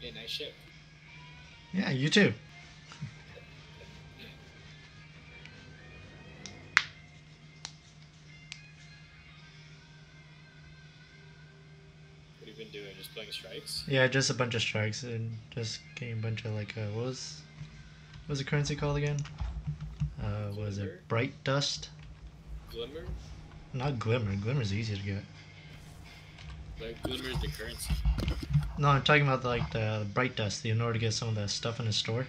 Yeah, nice ship. Yeah, you too. What have you been doing? Just playing strikes? Yeah, just a bunch of strikes and just getting a bunch of like uh, what was what was the currency called again? Uh, was it bright dust? Glimmer? Not glimmer. Glimmer's easy to get. Like Glimmer is the currency. No, I'm talking about like the bright dust. In order to get some of the stuff in the store.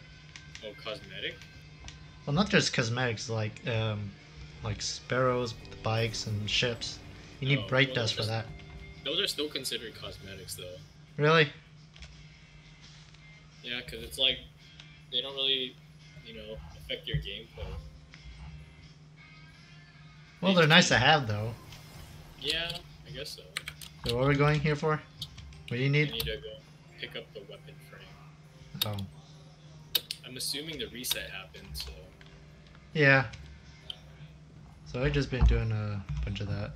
Oh, cosmetic? Well, not just cosmetics, like um, like sparrows, bikes, and ships. You need Oh, bright dust for that. Those are still considered cosmetics, though. Really? Yeah, because it's like they don't really, you know, affect your gameplay. Well, they're nice to have though. Yeah, I guess so. So what are we going here for? What do you need? I need? to go pick up the weapon frame. Oh, I'm assuming the reset happened, so yeah. So I've just been doing a bunch of that.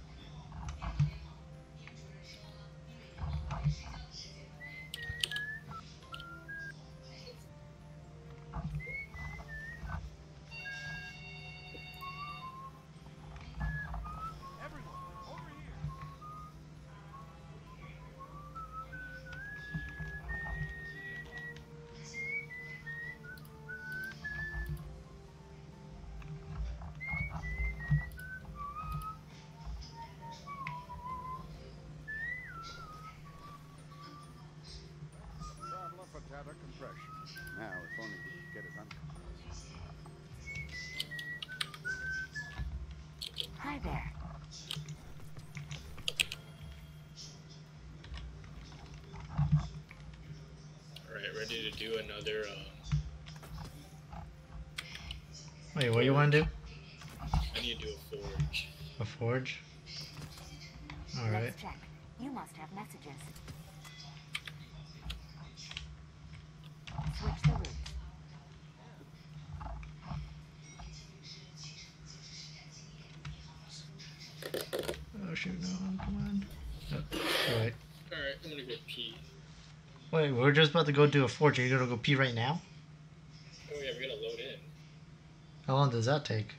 We're just about to go do a forge. Are you gonna go pee right now? Oh yeah, we're gonna load in. How long does that take?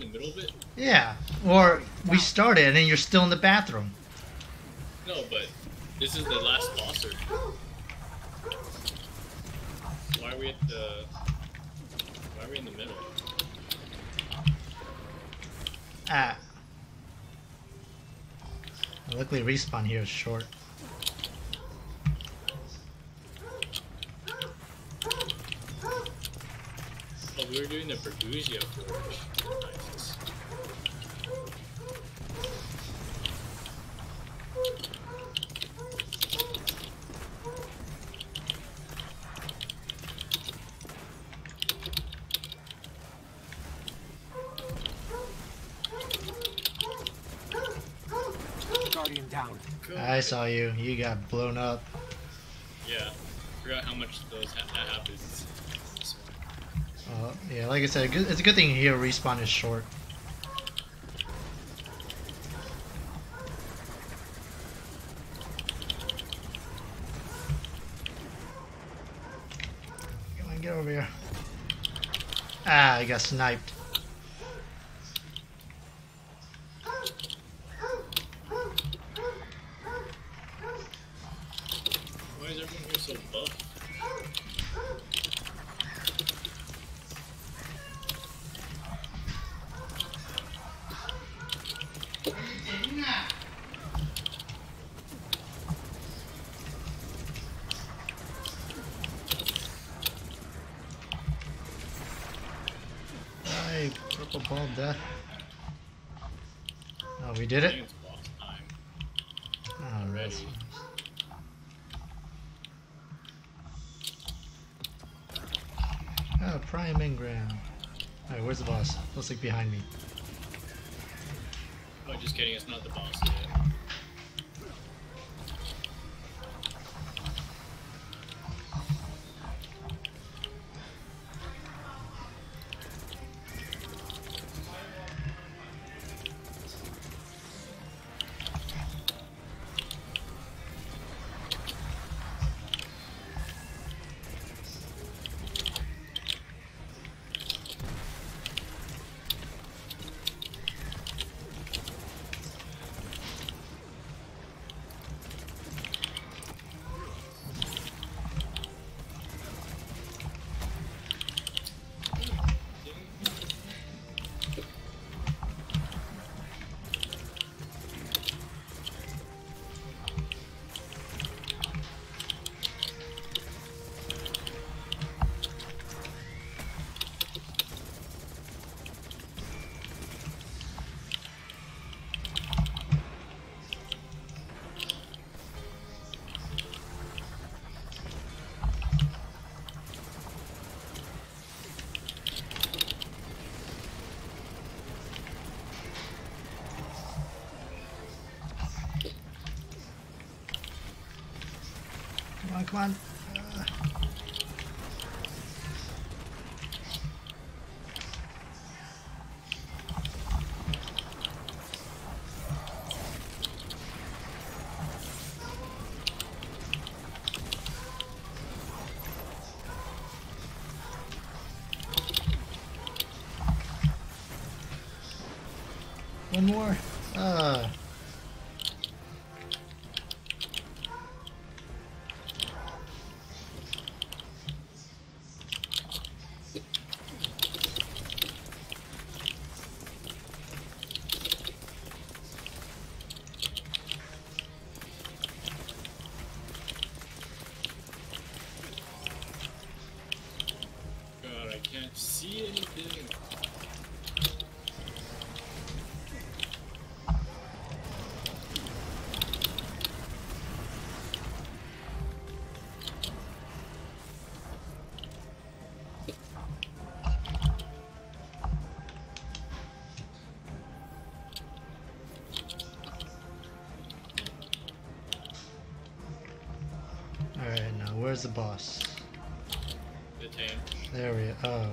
In the middle of it? Yeah. Or we started and then you're still in the bathroom. No, but this is the last boss or Why are we at the Why are we in the middle? Ah. Luckily, respawn here is short. Oh, we were doing the Bergusia forge. Nice. Guardian down. I saw you. You got blown up. Yeah. forgot how much those ha- that happens. Uh, yeah, like I said, it's a good thing here respawn is short. Come on, get over here. Ah, I got sniped. On. One more. Uh, Alright, the boss? The tank. There we Oh.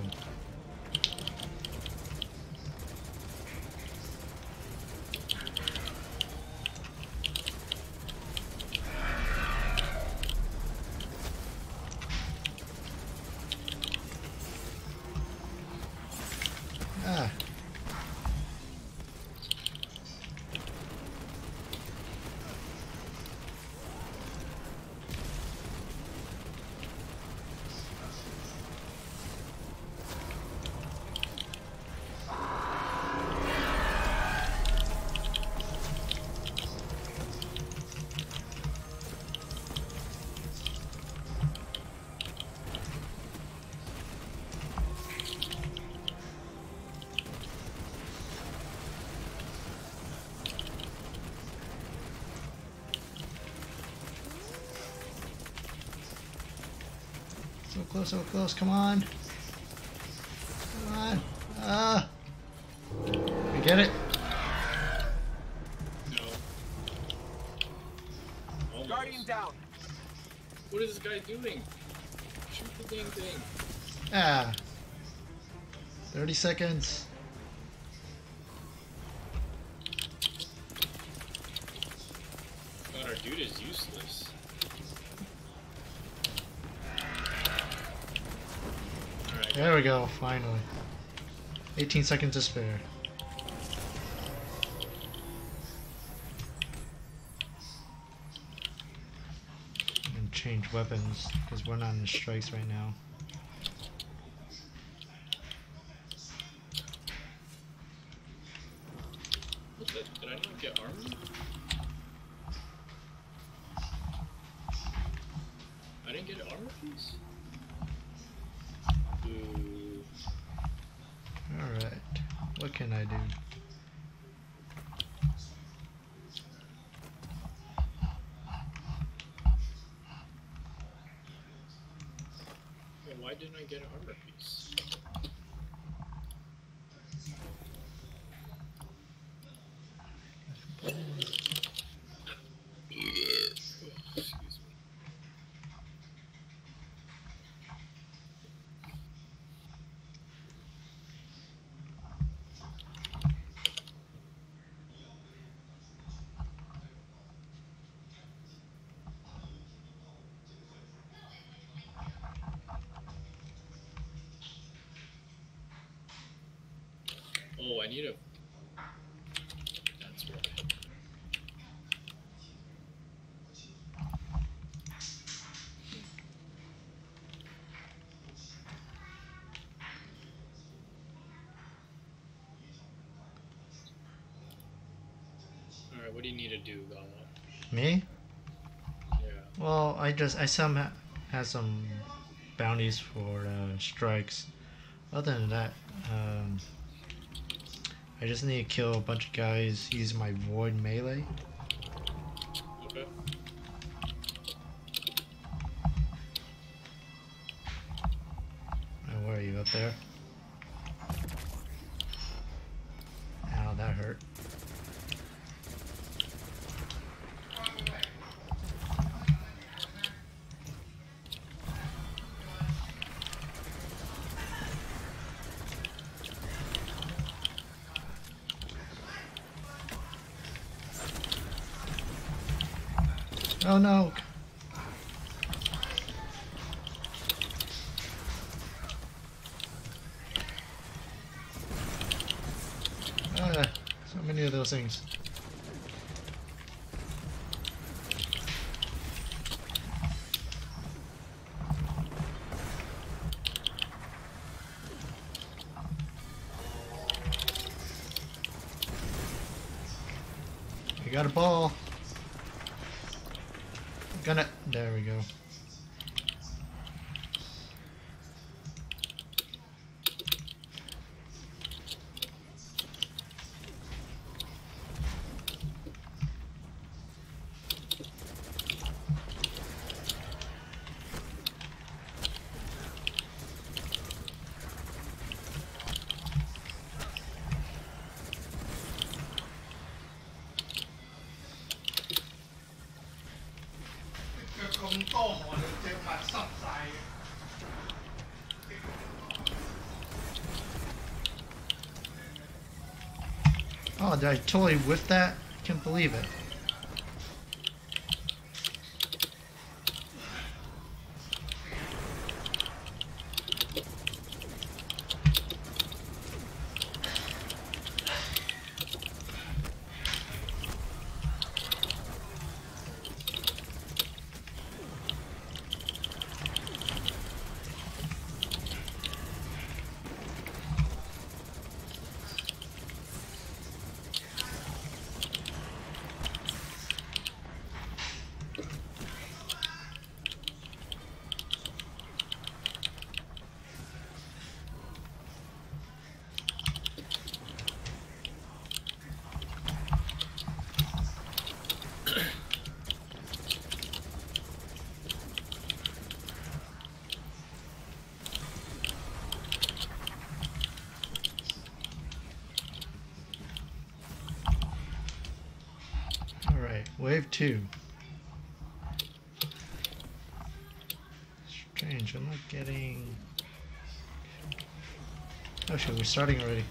Close, so close, come on. Come on. Ah. We get it? No. Almost. Guardian down. What is this guy doing? Shoot the dang thing. Ah. 30 seconds. God, our dude is useless. Alright, There we go, finally. 18 seconds to spare. And change weapons, because we're not in strikes right now. what the, did I not get armor? I didn't get an armor piece? Ooh. Alright, what can I do? Why didn't I get an armor piece? I need a. That's why. Alright, what do you need to do, Gala? Me? Yeah. Well, I just I somehow ha- had some bounties for uh, strikes. Other than that, um, I just need to kill a bunch of guys using my void melee. Those things. We got a ball. Gonna. There we go. Oh, did I totally whiff that? I can't believe it. Wave 2. Strange, I'm not getting... Oh shit, we're starting already.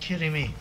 kidding me?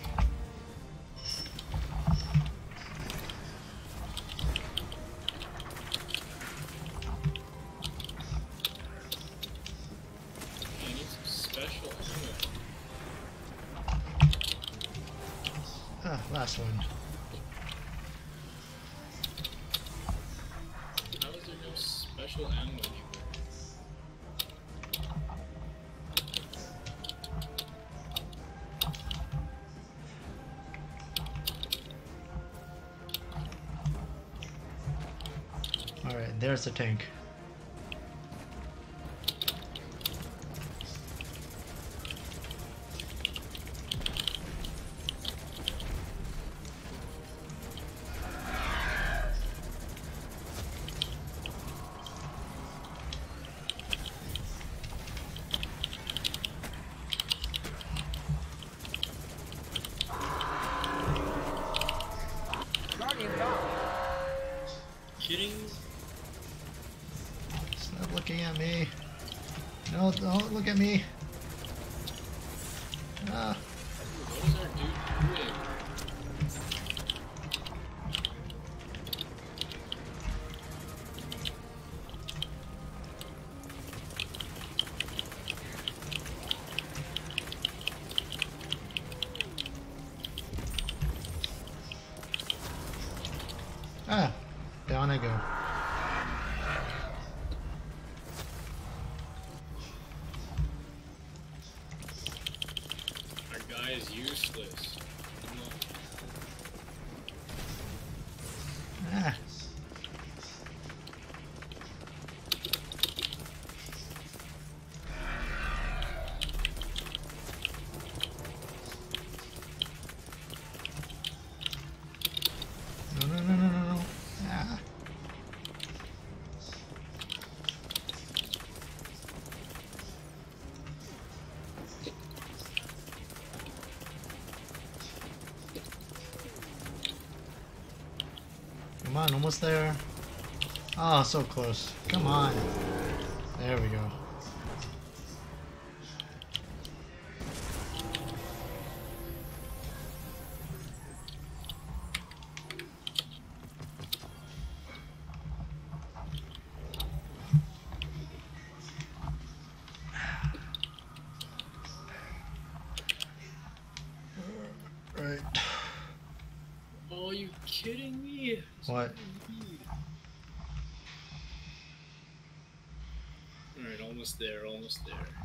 there's a tank. Come on, almost there. Ah, oh, so close. Come on. There we go. There, almost there.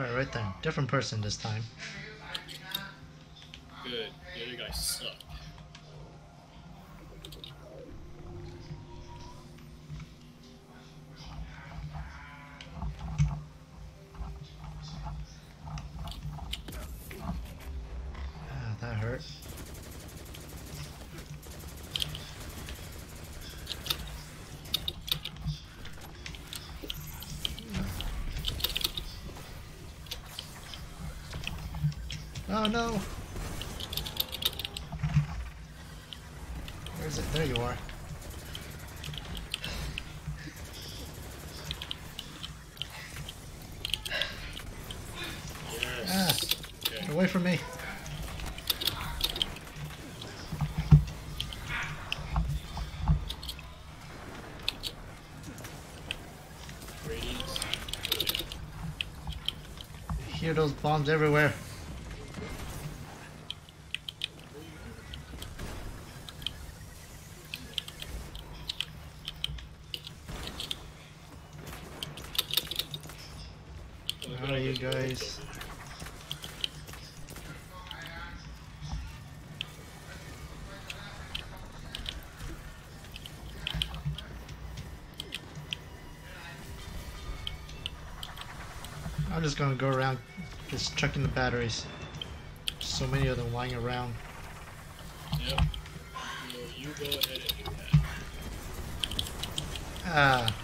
Alright, right there. Different person this time. Good. The other guy sucked. Ah, that hurt. Oh no! Where is it? There you are. Yes. Ah, get Okay. away from me. Radiance. Hear those bombs everywhere. Where are you guys? I'm just gonna go around just checking the batteries. So many of them lying around. Yep. You go ahead and do that. Ah.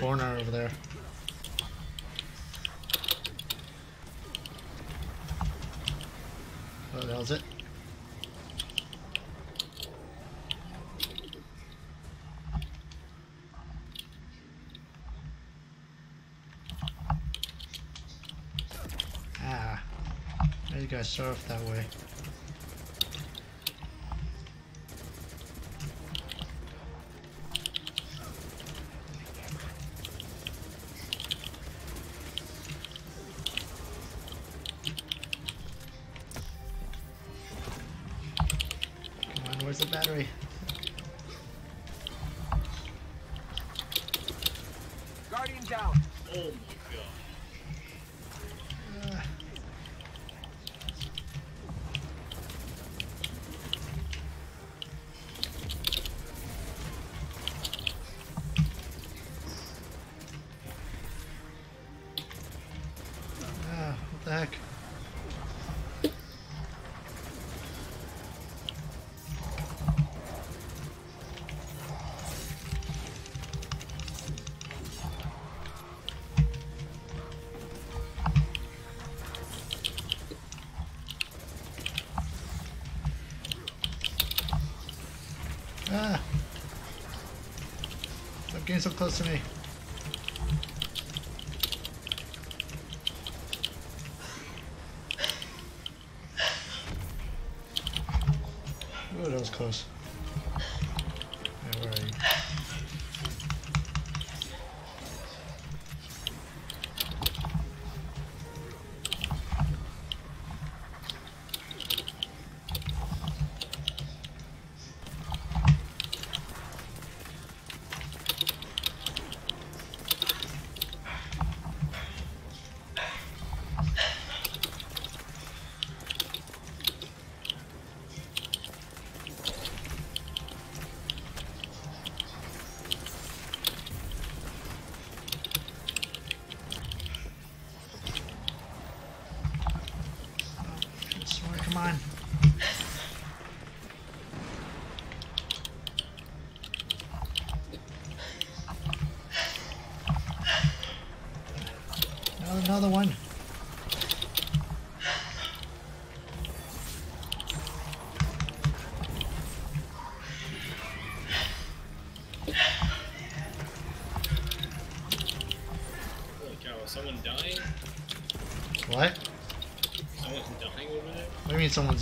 Corner over there. Oh, that was it. Ah. Now you guys off that way. So close to me.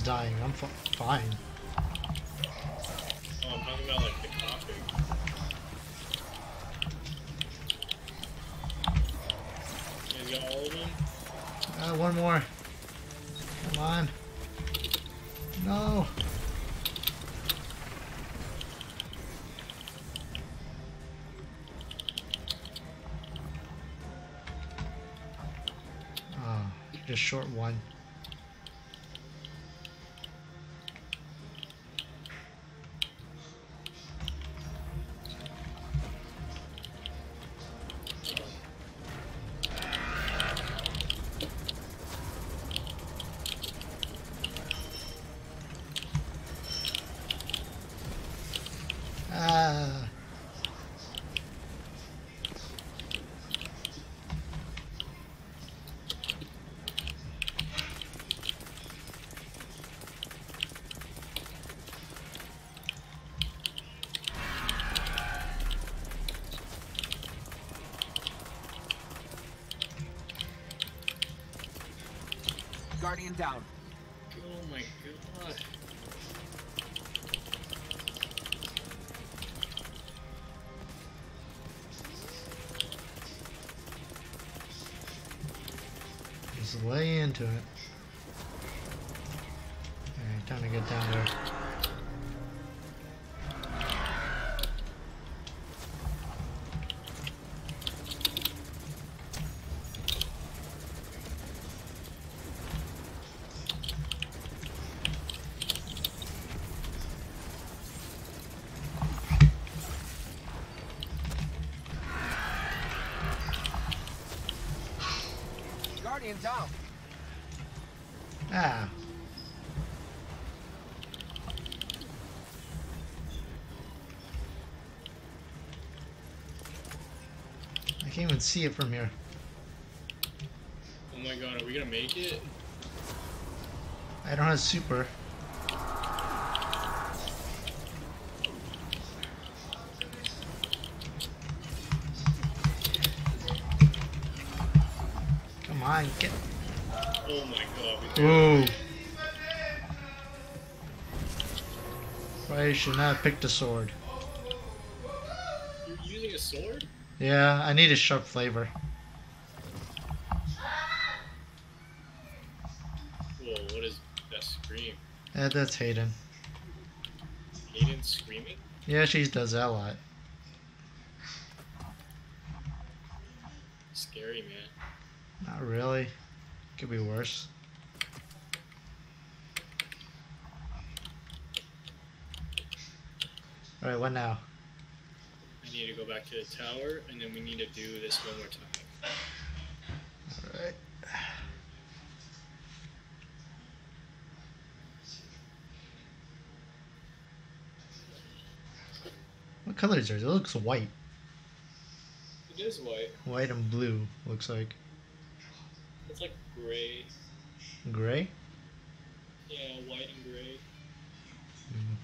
Dying? I'm fine. Down. Oh my god. Just lay into it. Guardian down. Ah. I can't even see it from here. Oh my god, are we gonna make it? I don't have super. Should not have picked a sword. You're using a sword? Yeah, I need a sharp flavor. Whoa, what is that scream? Eh, that's Hayden. Hayden screaming? Yeah, she does that a lot. Scary, man. Not really. Could be worse. Alright, what now? I need to go back to the tower, and then we need to do this one more time. Alright. What color is yours? It looks white. It is white. White and blue, looks like. It's like gray. Gray? Yeah, white and gray. Mm.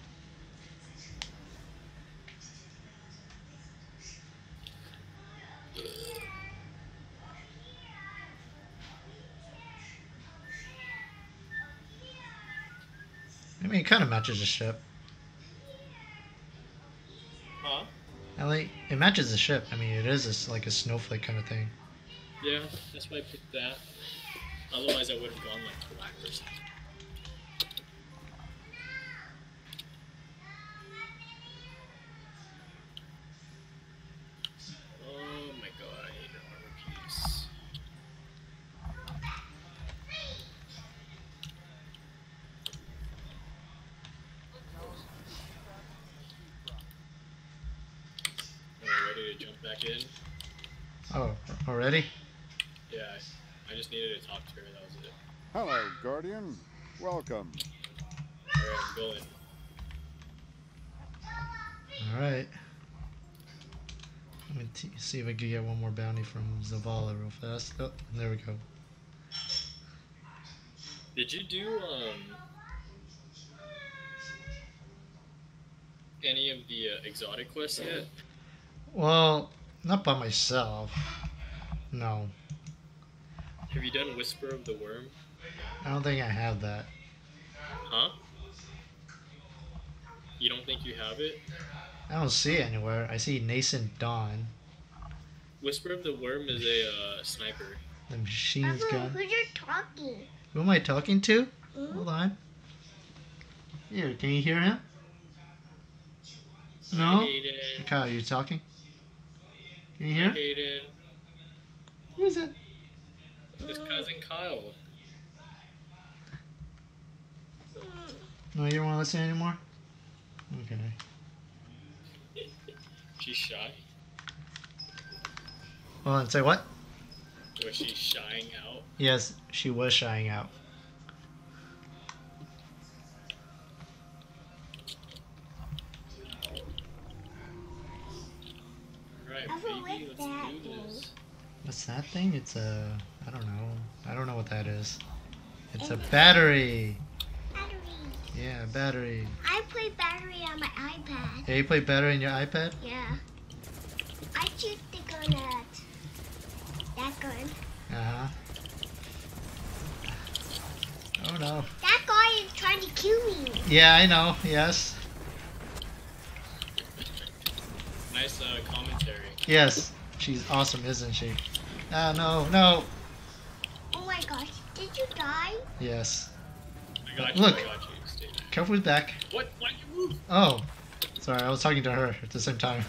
I mean, it kind of matches the ship. Huh? I like it matches the ship. I mean, it is a like a snowflake kind of thing. Yeah, that's why I picked that. Otherwise, I would have gone like black or something. Oh my god, I need an armor piece. Am I ready to jump back in? Oh, already? Yeah, I, I just needed to talk to her. That was it. Hello, Guardian. Welcome. Alright, I'm going. Alright. Let me t- see if I can get one more bounty from Zavala real fast. Oh, there we go. Did you do um any of the uh, exotic quests yet? Well, not by myself. No. Have you done Whisper of the Worm? I don't think I have that. Huh? You don't think you have it? I don't see it anywhere. I see Nascent Dawn, Whisper of the Worm is a uh, sniper. the machine's gun. who you're talking? Who am I talking to? Hmm? Hold on. Here, can you hear him? No? Hayden. Kyle, you talking? Can you hear? Hayden. Who's it? His cousin Kyle. No, you don't want to listen anymore? Okay. She's shy. Hold on, say what? Was she shying out? Yes, she was shying out. Right, baby, like let's that do this. What's that thing? It's a. I don't know. I don't know what that is. It's a battery. Battery. Yeah, battery. I play battery on my iPad. Yeah, you play battery on your iPad? Yeah. I shoot the gun at that gun. Uh huh. Oh no. That guy is trying to kill me. Yeah, I know. Yes. Nice uh, commentary. Yes. She's awesome, isn't she? Ah, no, no. Oh my gosh. Did you die? Yes. I got you. Look. I got you. Stay back. Careful with back. What? Why'd you move? Oh. Sorry, I was talking to her at the same time.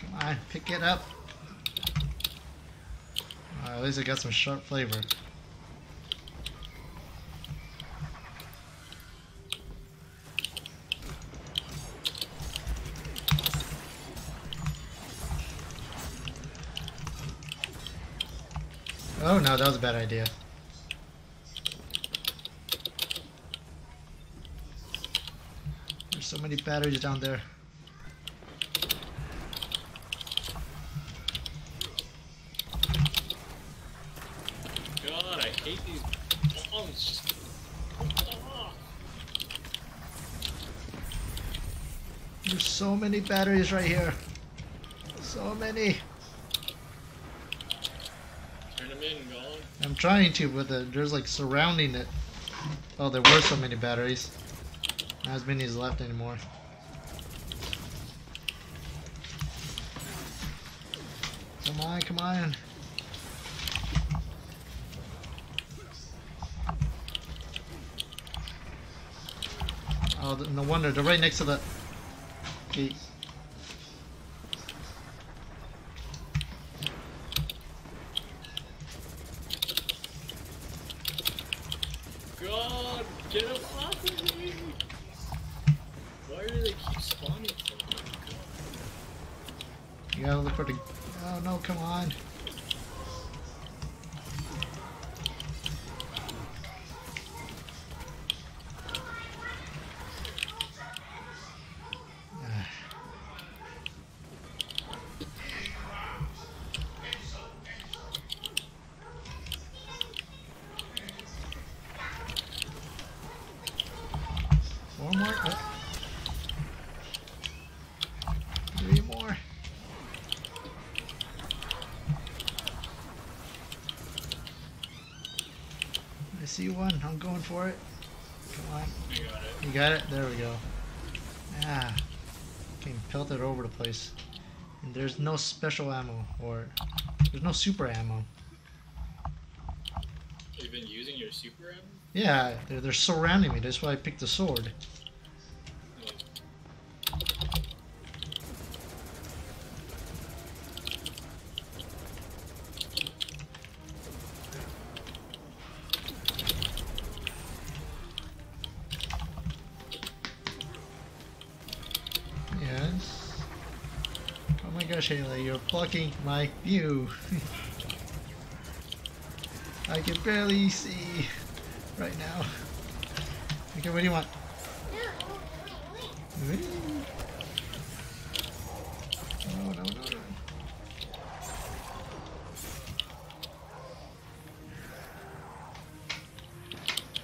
Come on, pick it up. Uh, at least it got some sharp flavor. Oh no, that was a bad idea. There's so many batteries down there. God, I hate these bombs. Just. Ah. There's so many batteries right here. So many. Turn them in, gone. I'm trying to, but the, there's like surrounding it. Oh, there were so many batteries. Not as many as left anymore. Come on, come on. Oh, no wonder. They're right next to the gate. God, get up off of me! Why do they keep spawning from me? God. You gotta look for the. Oh no, come on. Ah. Four more. Oh. Three more. I see one. I'm going for it. Come on. I got it. You got it? There we go. Ah. Getting pelted over the place. And there's no special ammo or there's no super ammo. You've been using your super ammo? Yeah, they're, they're surrounding me. That's why I picked the sword. Blocking my view. I can barely see right now. Okay, what do you want? No, no, no, no.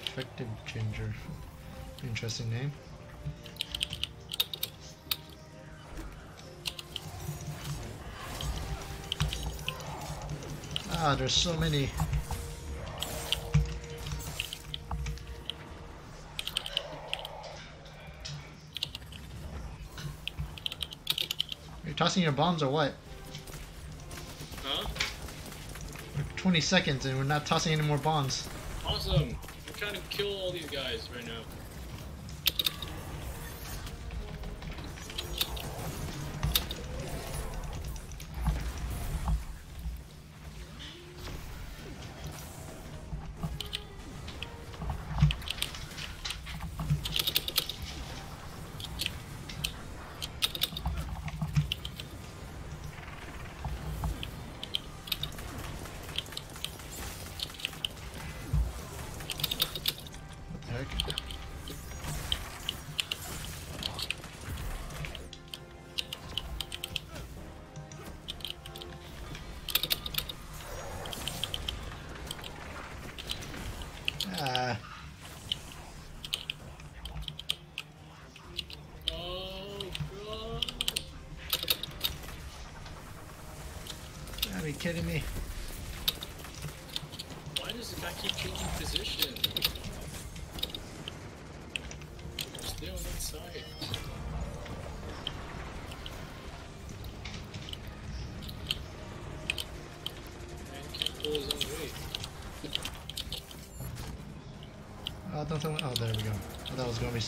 Effective Ginger. Interesting name. Ah, there's so many. You're tossing your bombs or what? Huh? We're 20 seconds and we're not tossing any more bombs. Awesome! I'm trying to kill all these guys right now.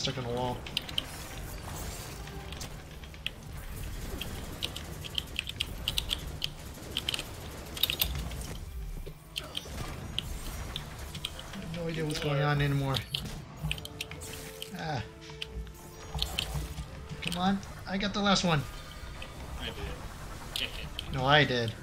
Stuck on the wall. I have no idea what's going on anymore. Ah. Come on. I got the last one. I did. No, I did.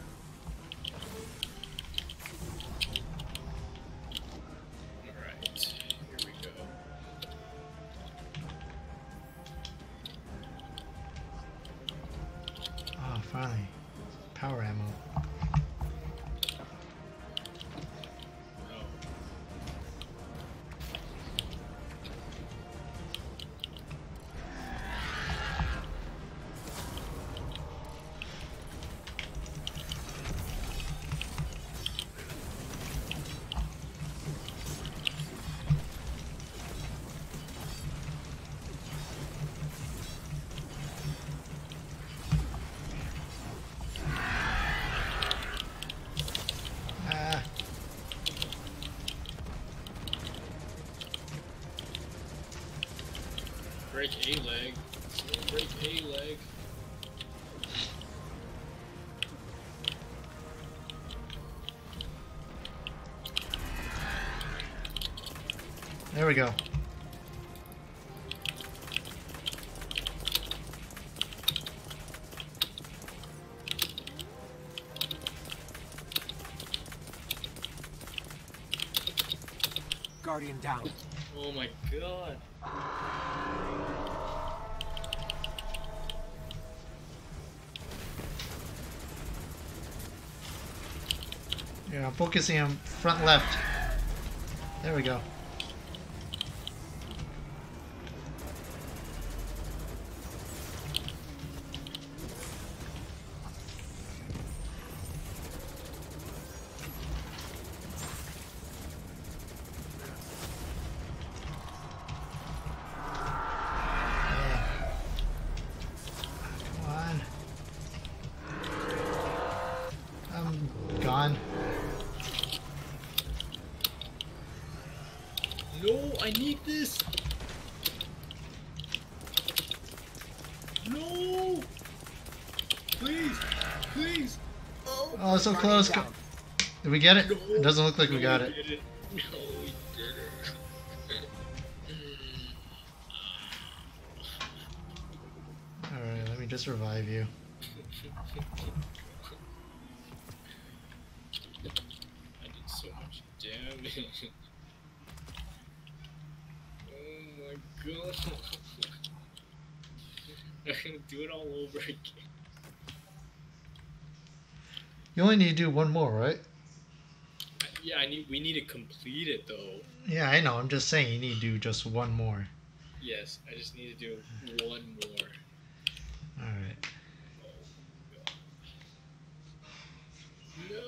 Guardian down. Oh my god. Yeah, I'm focusing on front left. There we go. Yeah. Come on. I'm gone. No, I need this. No. Please, please. Oh. Oh, so Guardian close. down. Did we get it? No. It doesn't look like we got we it. No, we. Alright, let me just revive you. I did so much damage. oh my god. I'm gonna do it all over again. You only need to do one more, right? Yeah, I need. We need to complete it though. Yeah, I know. I'm just saying you need to do just one more. Yes, I just need to do one more. All right. No.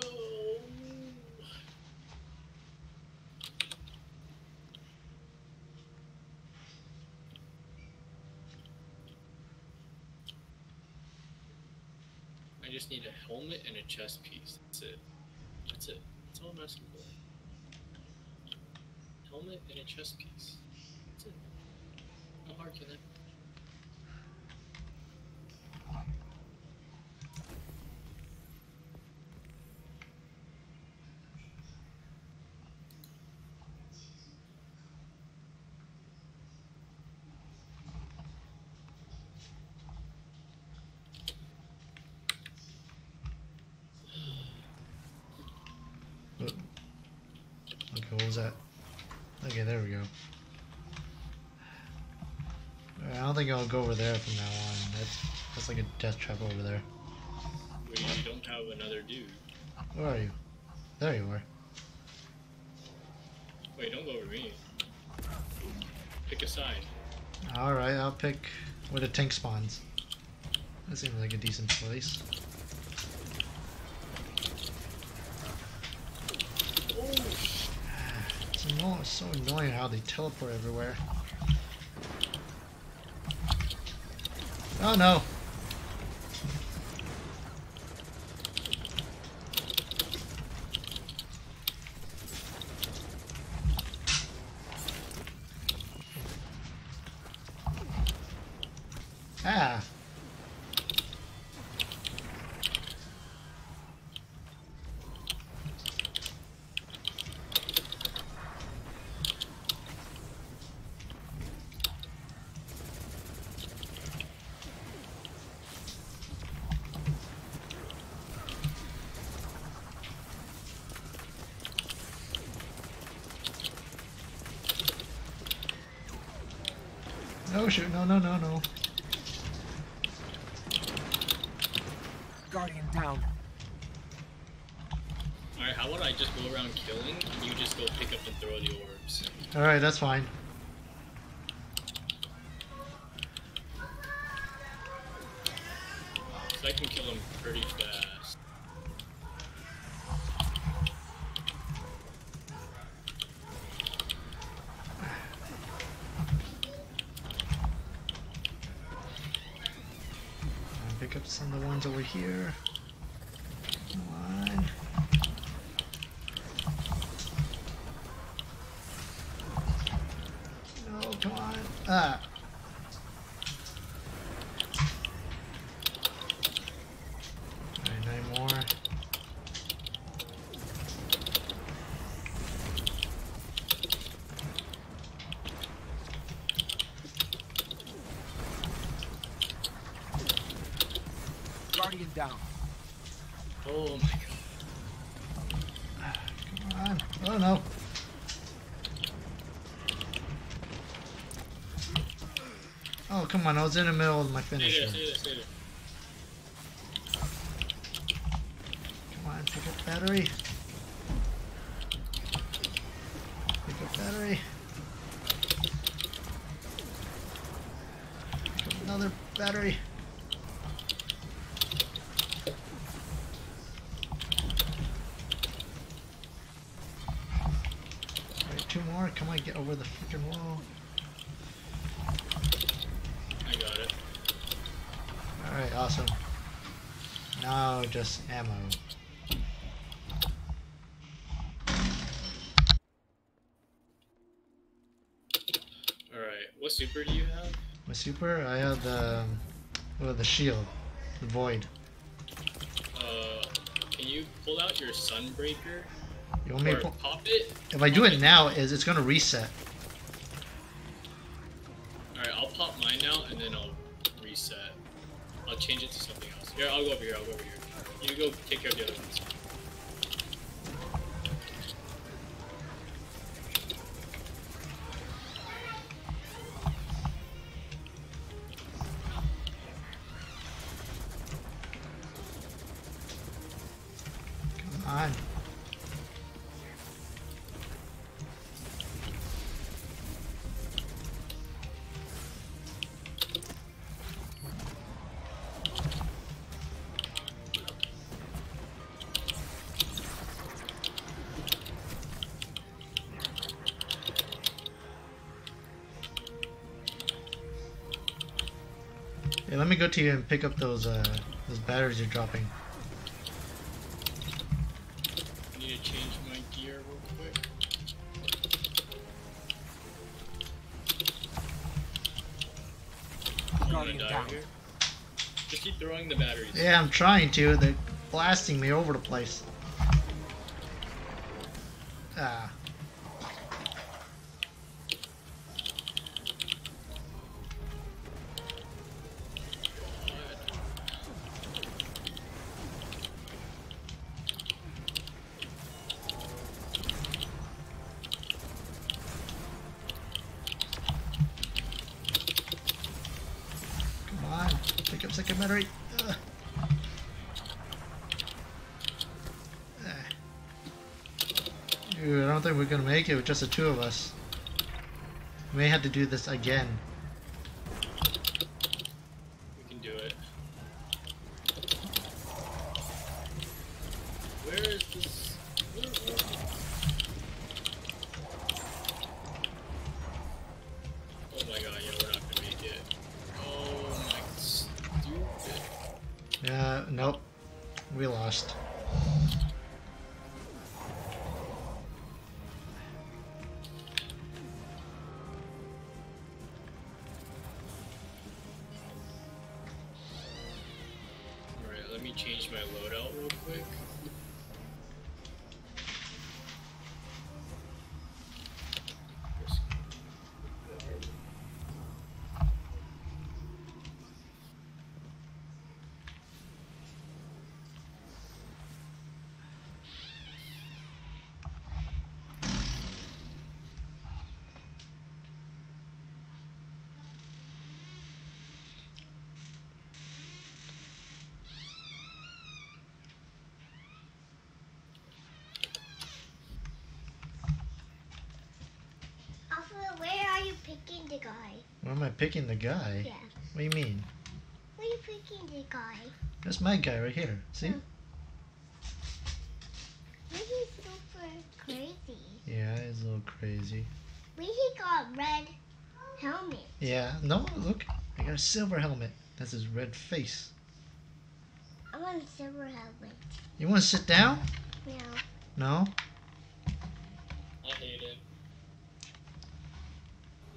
I just need a helmet and a chest piece. That's it. That's it. That's all I'm asking for. Helmet and a chest piece. That's it. How hard can that be? Okay, what was that? Okay, there we go. Alright, I don't think I'll go over there from now on. That's that's like a death trap over there. We don't have another dude. Where are you? There you are. Wait, don't go over me. Pick a side. All right, I'll pick where the tank spawns. That seems like a decent place. It's, it's so annoying how they teleport everywhere. Oh no! Ah! No shoot, no, no, no, no. Guardian down. Alright, how about I just go around killing and you just go pick up and throw the orbs? Alright, that's fine. So I can kill them pretty fast. I'll pick up some of the ones over here. Come on. No, come on. Ah. Alright, nine more. Guardian down. Oh my god. Come on. Oh no. Oh, come on. I was in the middle of my Stay there, stay there, stay there. Come on, pick up battery. Pick up battery. Pick up another battery. Alright, two more. Come on, get over the freaking wall. I got it. Alright, awesome. Now just ammo. Alright, what super do you have? My super, I have the, well, the shield, the void. Uh, can you pull out your Sunbreaker? You want me to, pop it? if I do it now, is it's gonna reset. Go to you and pick up those uh those batteries you're dropping. I need to change my gear real quick. I'm gonna die down. here. Just keep throwing the batteries. Yeah, I'm trying to. They're blasting me over the place. Dude, I don't think we're gonna make it with just the two of us. We may have to do this again. Picking the guy? Yeah. What do you mean? Where are you picking the guy? That's my guy right here. See? Hmm. Maybe he's super crazy. Yeah, he's a little crazy. Maybe he got red helmet. Yeah, no, look. I got a silver helmet. That's his red face. I want a silver helmet. You want to sit down? No. No? I hate it.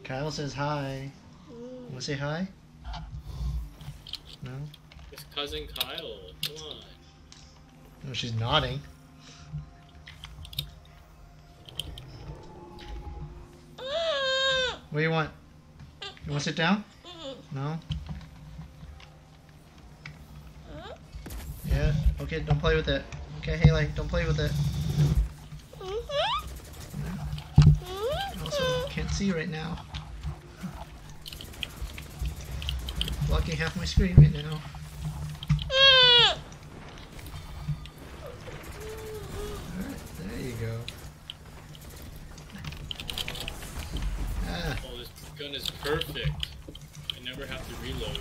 Kyle says hi. Want to say hi? No? It's cousin Kyle. Come on. No, she's nodding. What do you want? You want to sit down? No? Yeah? Okay, don't play with it. Okay, Haley, don't play with it. Also, can't see right now. Blocking half my screen right now. Alright, there you go. Ah, Oh, this gun is perfect. I never have to reload.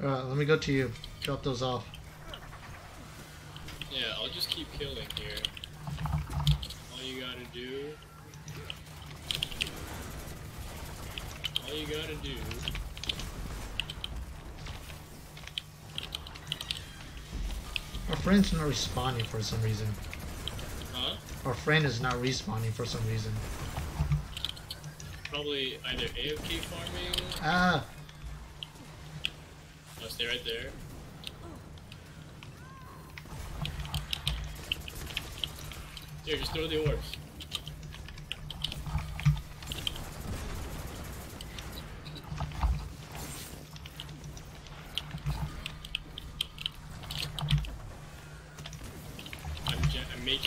alright, let me go to you. Drop those off. Yeah, I'll just keep killing here. All you gotta do. All you gotta do. Our friend's not responding for some reason. Huh? Our friend is not responding for some reason. Probably either AFK farming. Ah, I'll stay right there. Here, just throw the orbs.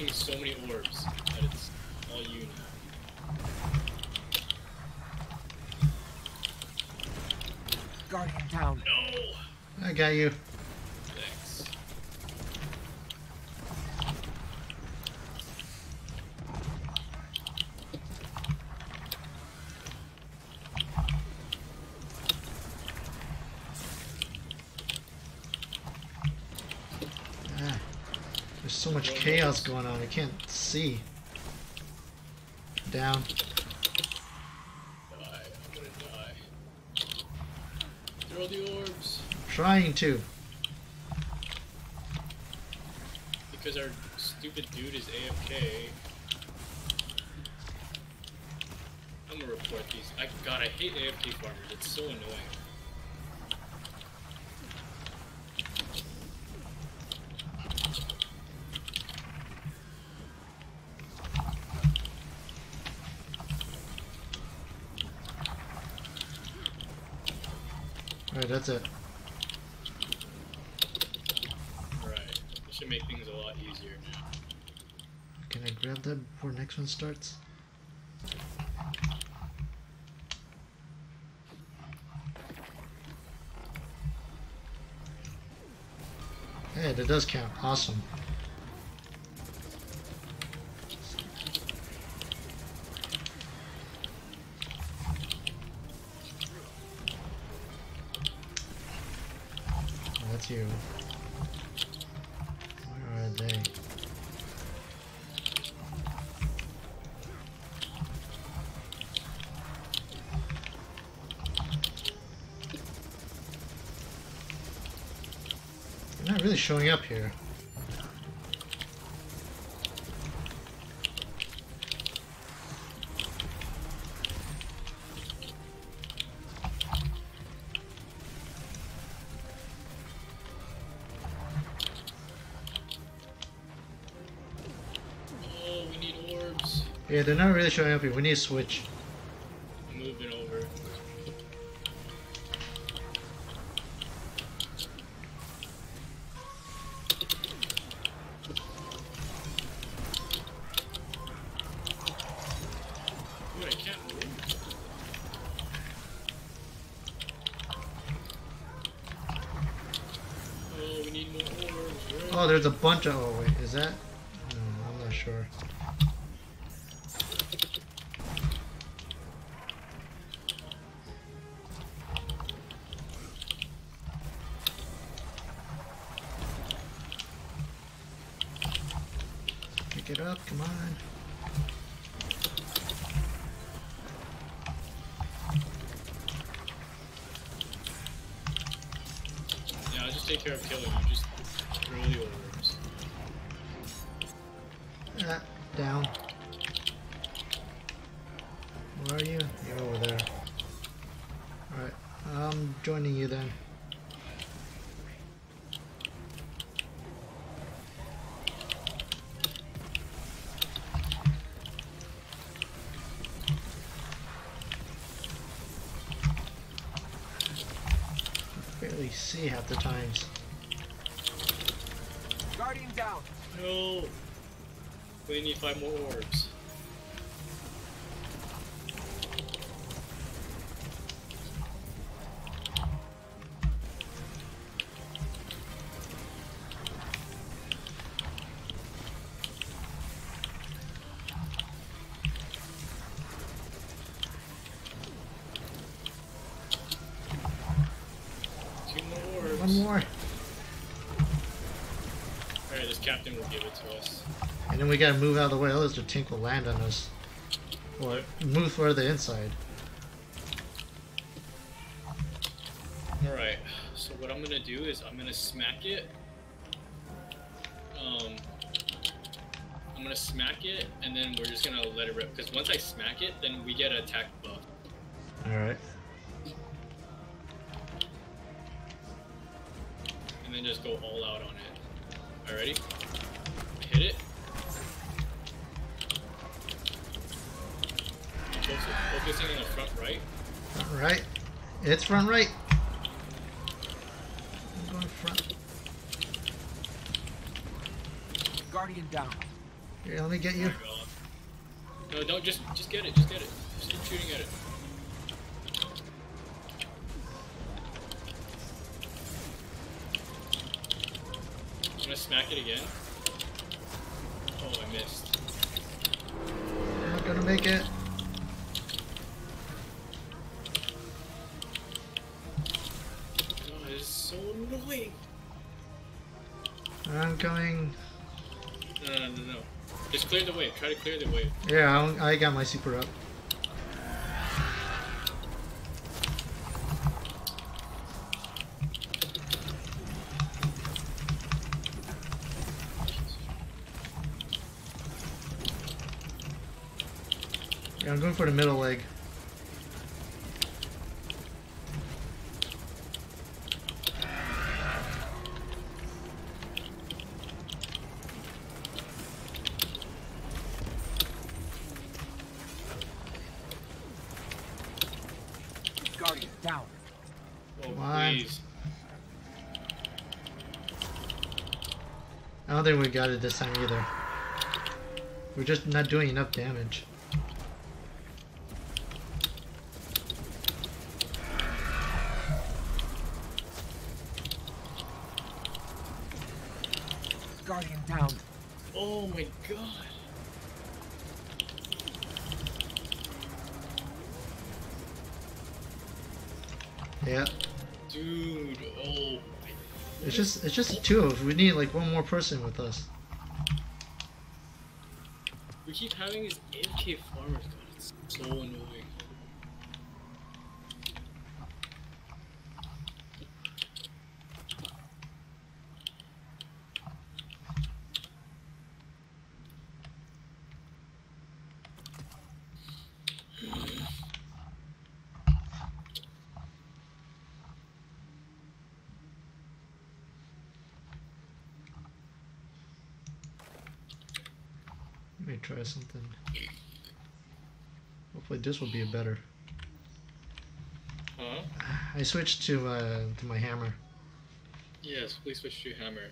I'm making so many orbs that it's all you now. Guardian down. No! I got you. Thanks. Ah, there's so chaos going on. I can't see. Down. Throw the orbs. Trying to. Because our stupid dude is AFK. I'm gonna report these. I God, I hate AFK farmers. It's so annoying. Alright, that's it. Right. This should make things a lot easier now. Can I grab next one starts? Hey, that does count. Awesome. Showing up here. Oh, we need orbs. Yeah, they're not really showing up here. We need to switch. Bunch of. Oh, wait, is that? I'm joining you then. Barely see half the times. Guardian down. No! We need five more orbs. We gotta move out of the way, otherwise the tank will land on us. Or move further inside. Alright, so what I'm gonna do is I'm gonna smack it. Um, I'm gonna smack it, and then we're just gonna let it rip. Because once I smack it, then we get an attack buff. Alright. Front right. Clear the way. Yeah, I, I got my super up. Yeah, I'm going for the middle leg. Guardian down. Oh, Come on. please. I don't think we got it this time either. We're just not doing enough damage. Guardian down. Oh my god. Yeah, Dude, oh my. It's just two of us. We need like one more person with us. We keep having these AFK farmers, god, it's so annoying. Try something. Hopefully this will be a better. Huh? I switched to uh to my hammer. Yes, please switch to hammer.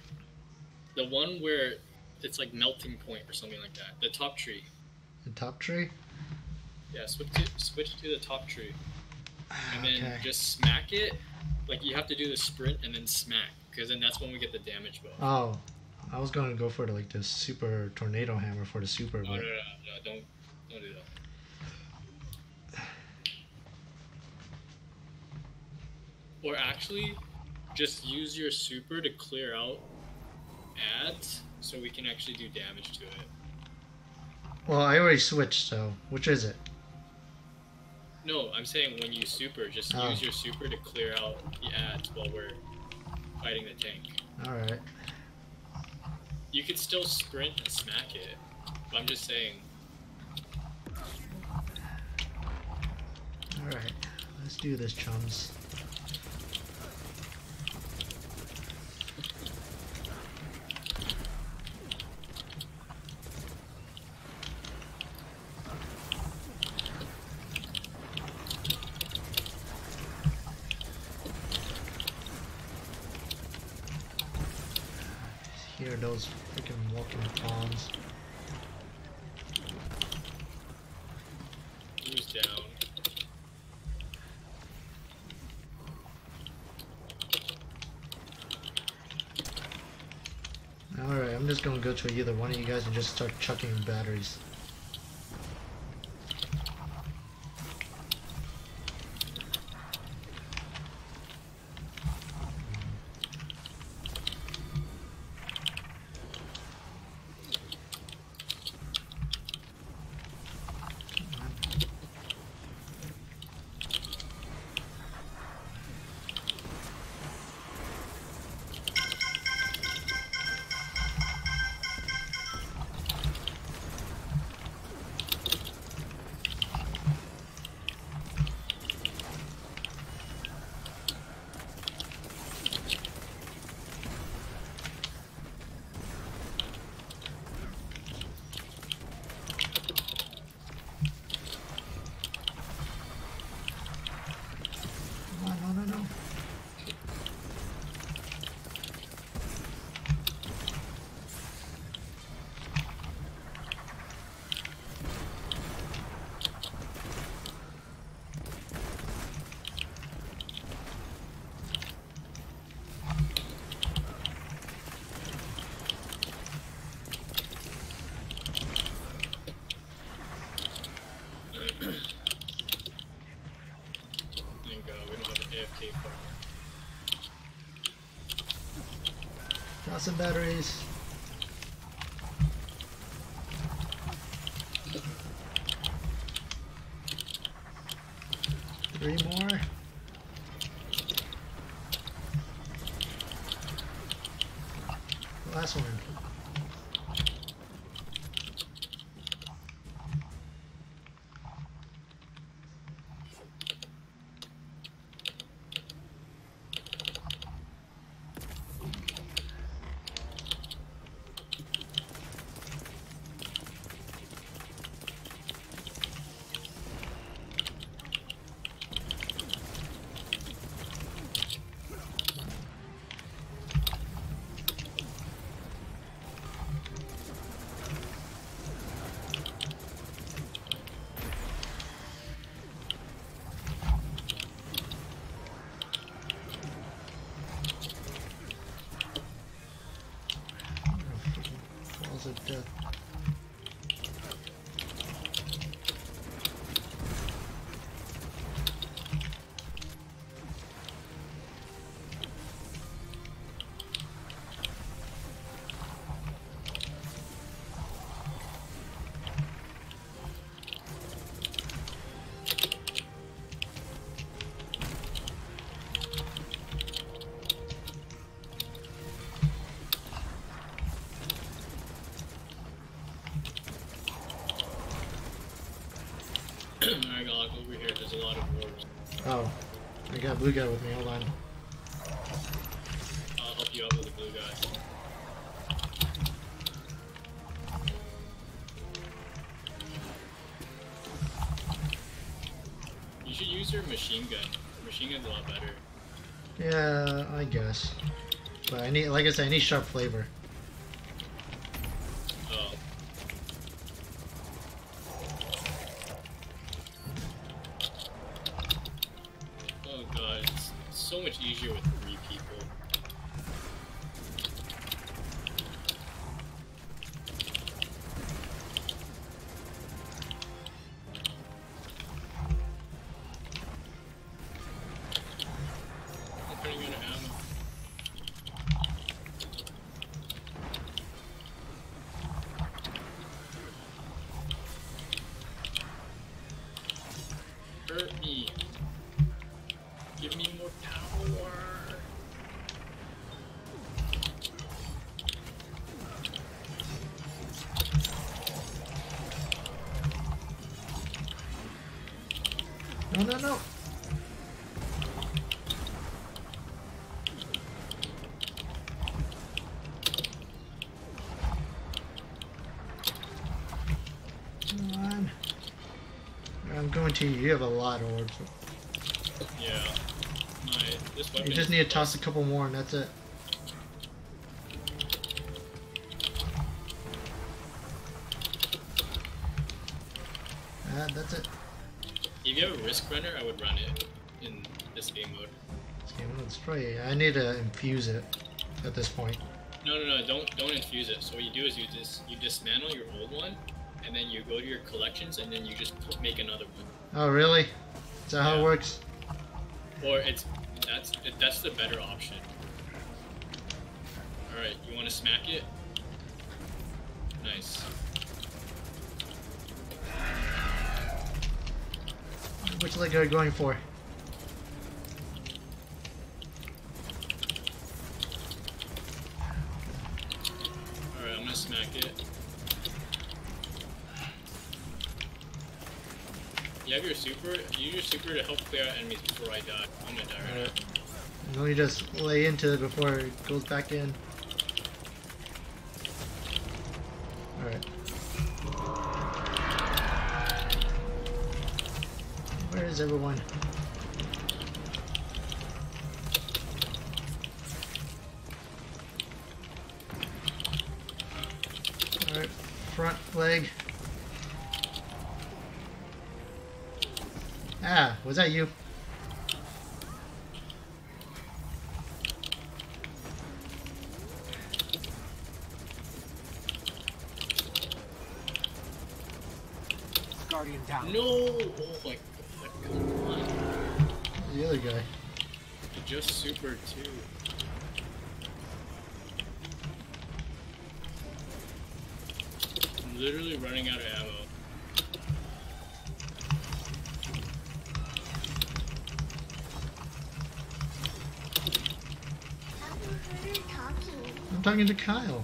The one where it's like melting point or something like that. The top tree. The top tree. Yeah, switch to switch to the top tree. And then Okay. just smack it. Like you have to do the sprint and then smack. Because then that's when we get the damage buff. Oh, I was going to go for the, like the super tornado hammer for the super, No, no, but no, no, don't don't do that. Or actually, just use your super to clear out ads so we can actually do damage to it. well, I already switched. So which is it? No, I'm saying when you super, just Oh. use your super to clear out the ads while we're fighting the tank. All right. You could still sprint and smack it, I'm just saying. All right. Let's do this, chums. Hear those freaking walking pawns. Who's down? Alright, I'm just gonna go to either one of you guys and just start chucking batteries. Of batteries. Three more. Last one. There's a lot of wars. Oh, I got a blue guy with me. Hold on. I'll help you out with the blue guy. You should use your machine gun. Machine gun's a lot better. Yeah, I guess. But I need, like I said, I need sharp flavor. 17. You have a lot of orbs. Yeah. My, this you just need to toss a couple more and that's it. Uh, that's it. If you have a Riskrunner, I would run it in this game mode. This game mode destroy it. I need to infuse it at this point. No, no, no! Don't don't infuse it. So what you do is you just dis you dismantle your old one, and then you go to your collections, and then you just make another one. Oh, really? Is that how it works? Or it's that's that's the better option. All right, you want to smack it? Nice. Which leg are you going for? All right, I'm gonna smack it. You have your super. Use your super to help clear out enemies before I die. I'm gonna die right now. Let me just lay into it before it goes back in. Alright. Where is everyone? Alright, front leg. Ah, was that you? Guardian down. No! Oh my god! Come on! The other guy. You just super too. Literally running out of ammo. How come you're talking? I'm talking to Kyle.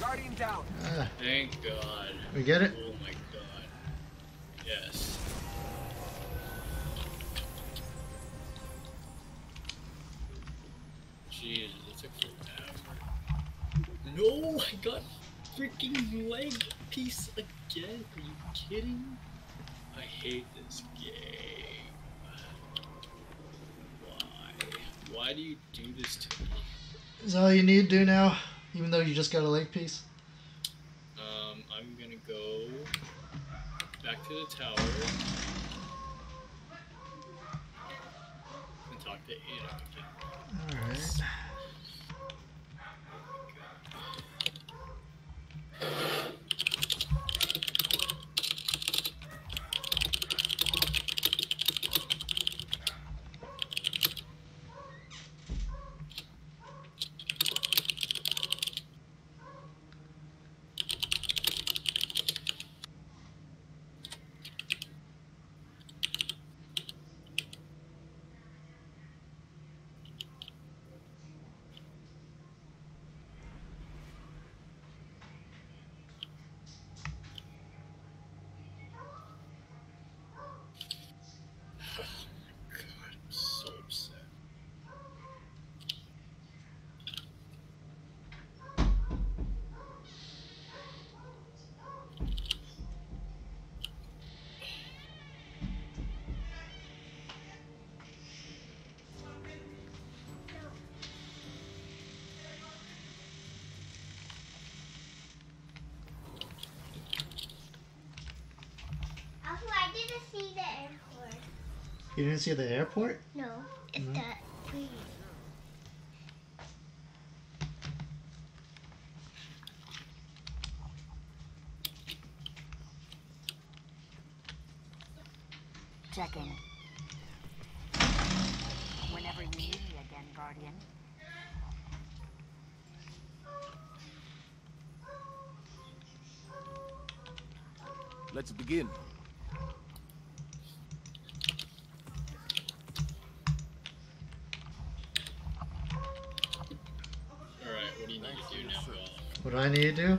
Guardian down. Ah, Thank God. we get it? Kidding? I hate this game. Why? Why do you do this to me? Is all you need to do now? Even though you just got a leg piece? Um, I'm gonna go back to the tower and talk to Ada again. Alright. God, I'm so upset. Also, I didn't see the airport. You didn't see the airport? No, it's Mhm. that green. Checking. Whenever you need me again, Guardian. Let's begin. Alright, what do you need to do now, Val? What do I need to do?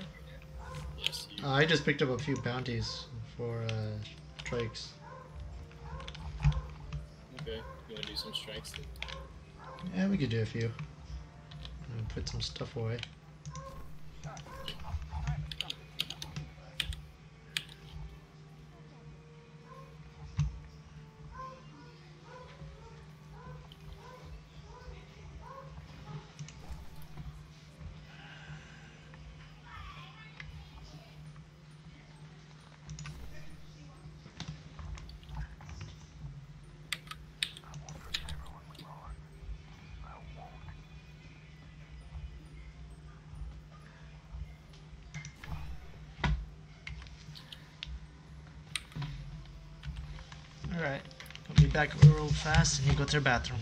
Yes, you. Uh, I just picked up a few bounties for uh, trikes. okay, you wanna do some strikes then? Yeah, we could do a few. Put some stuff away. Back real fast and you go to the bathroom.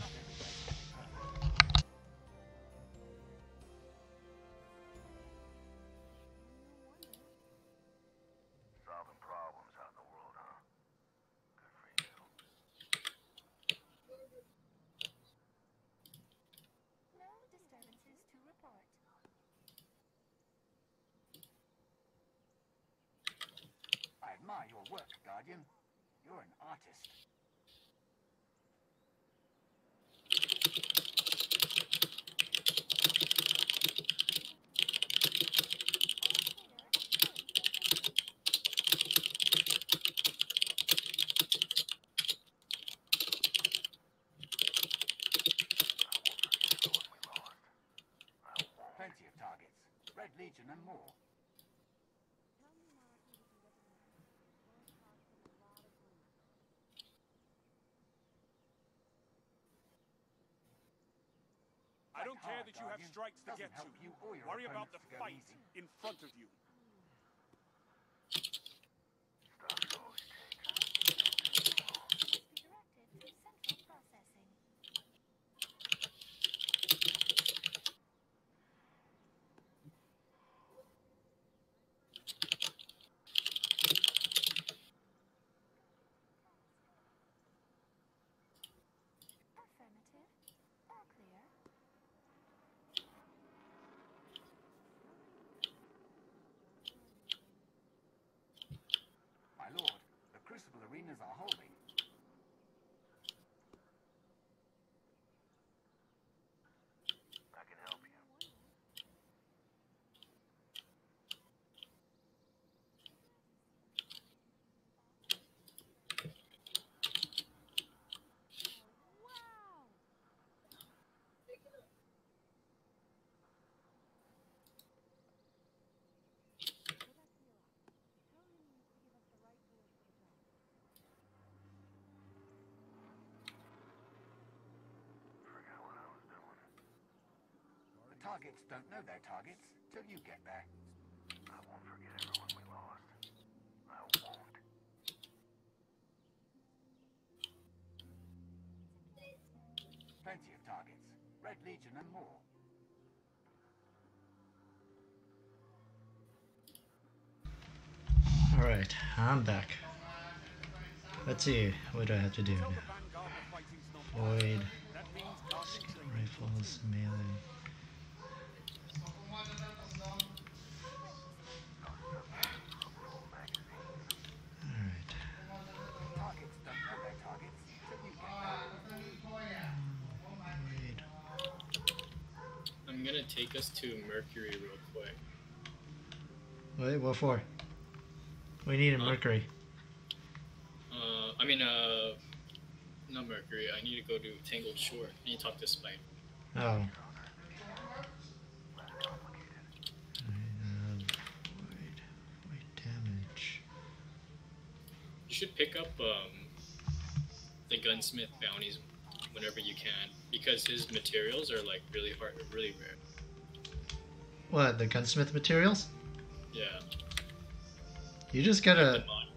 To get you or Worry about the opponents to go fight in front of you. Stuff's always taken. Must be directed to central processing. Targets don't know their targets till you get there. I won't forget everyone we lost. I won't. Plenty of targets. Red Legion and more. Alright, I'm back. Let's see, what do I have to do now? Vanguard the fighting's not done. Void, That means target training. rifles, melee. Take us to Mercury real quick. Wait, what for? We need a Huh? mercury. Uh, I mean, uh, not Mercury. I need to go to Tangled Shore. I need to talk to Spider. Oh. Uh, void, void damage. You should pick up um, the gunsmith bounties whenever you can because his materials are like really hard, really rare. What, the gunsmith materials? Yeah, You just the gotta. mod,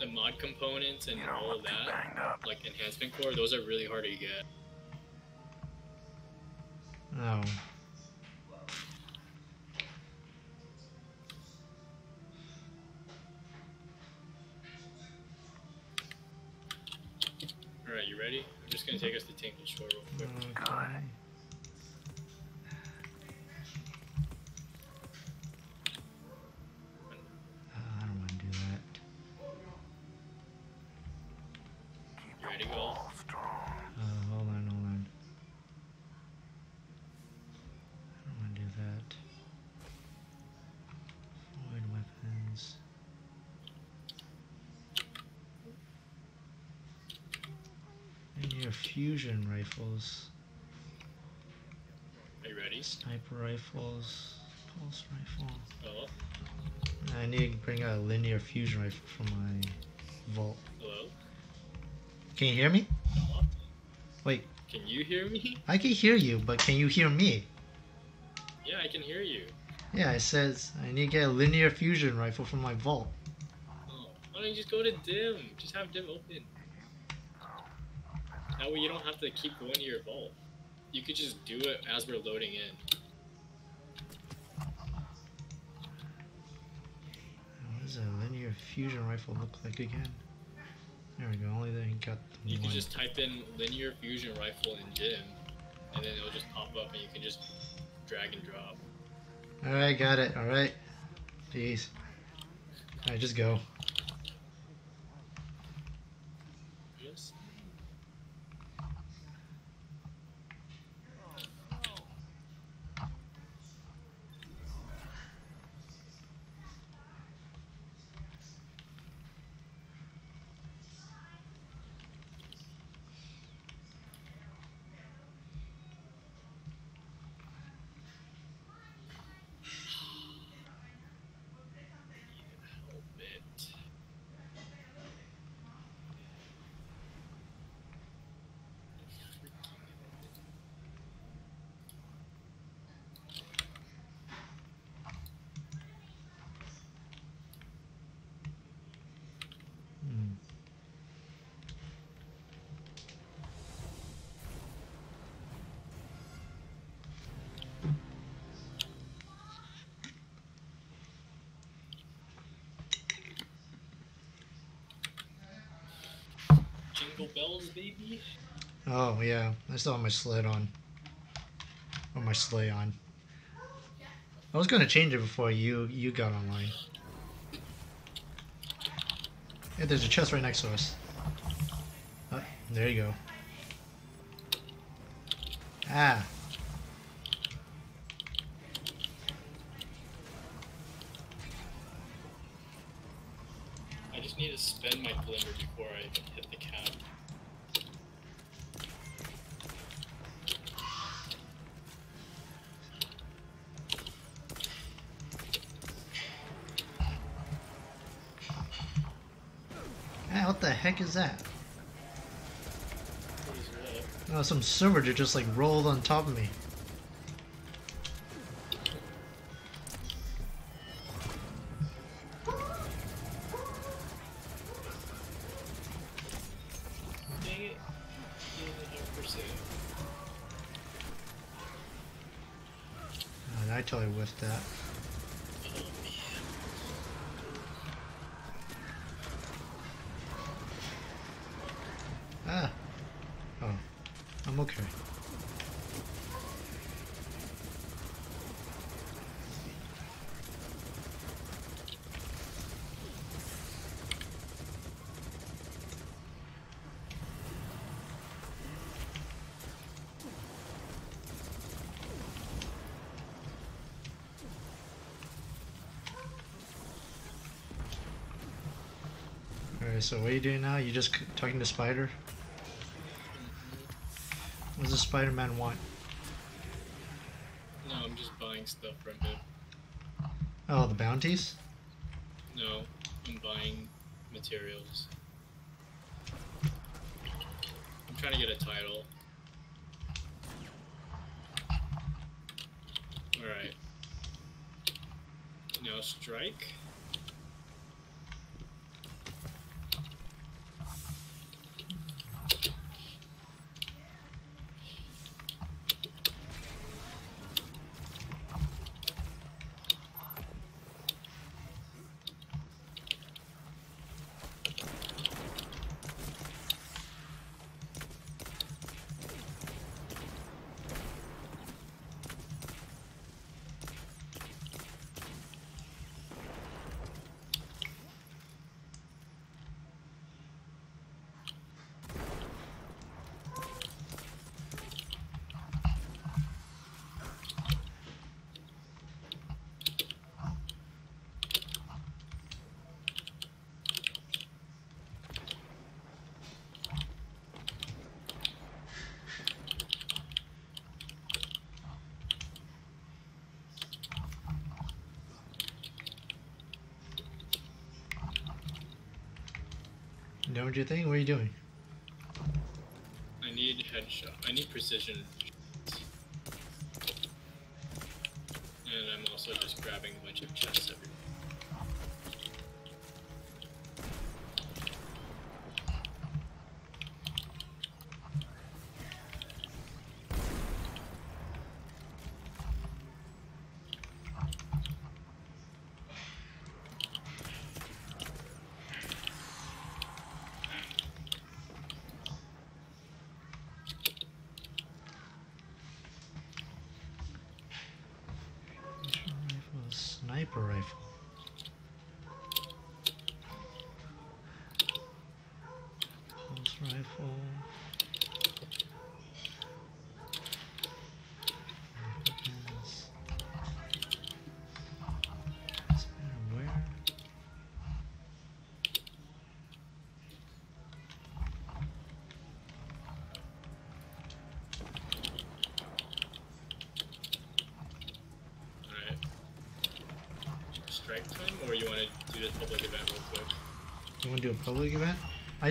the mod components and You all of that, like enhancement core, those are really hard to get. Oh. All right, you ready? I'm just gonna take us to Tangled Shore real quick. Okay. Fusion rifles, Are you ready? sniper rifles, pulse rifle. Hello? I need to bring a linear fusion rifle from my vault. Hello? Can you hear me? Hello? Wait, Can you hear me? I can hear you, but can you hear me? Yeah, I can hear you. Yeah, it says I need to get a linear fusion rifle from my vault. Oh, why don't you just go to Dim? Just have Dim open. That way you don't have to keep going to your vault. You could just do it as we're loading in. What does a linear fusion rifle look like again? There we go. Only thing got the You can just type in linear fusion rifle in Dim, and then it'll just pop up and you can just drag and drop. All right, got it. All right. Peace. All right, just go. Yes. Help it. Hmm. Jingle bells, baby. Oh yeah, I still have my sled on. Or my sleigh on. I was gonna change it before you you got online. Hey, there's a chest right next to us. Oh, there you go. Ah. Some server just like rolled on top of me. So what are you doing now? You just talking to Spider? What does Spider-Man want? No, I'm just buying stuff from him. Oh, the bounties? No, I'm buying materials. I'm trying to get a title. Alright. Now strike. Know what you think? What are you doing? I need headshot. I need precision. And I'm also just grabbing a bunch of chests everywhere.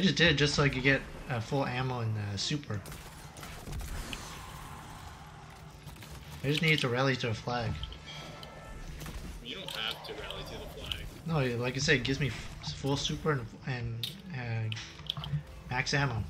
Just did just so I could get uh, full ammo and uh, super. I just need to rally to a flag. You don't have to rally to the flag. No, like I said, it gives me f- full super and, and uh, max ammo.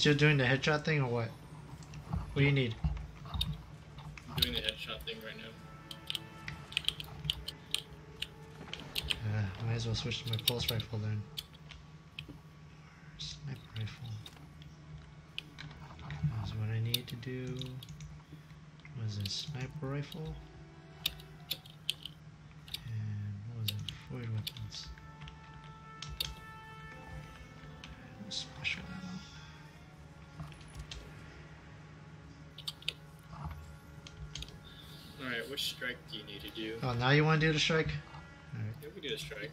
Still doing the headshot thing or what? What do you need? I'm doing the headshot thing right now. Uh, might as well switch to my pulse rifle then. Sniper rifle. That's what I need to do. Is it? Sniper rifle? Strike do you need to do? Oh, now you want to do the strike? Yeah, we do a strike.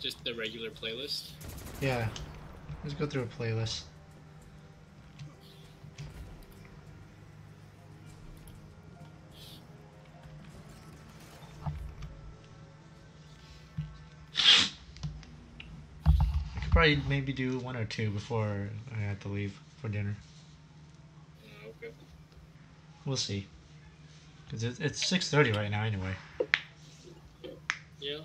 Just the regular playlist. Yeah. Let's go through a playlist. I could probably maybe do one or two before I have to leave for dinner. Uh, okay. We'll see. Cause it's it's six thirty right now anyway. Yeah.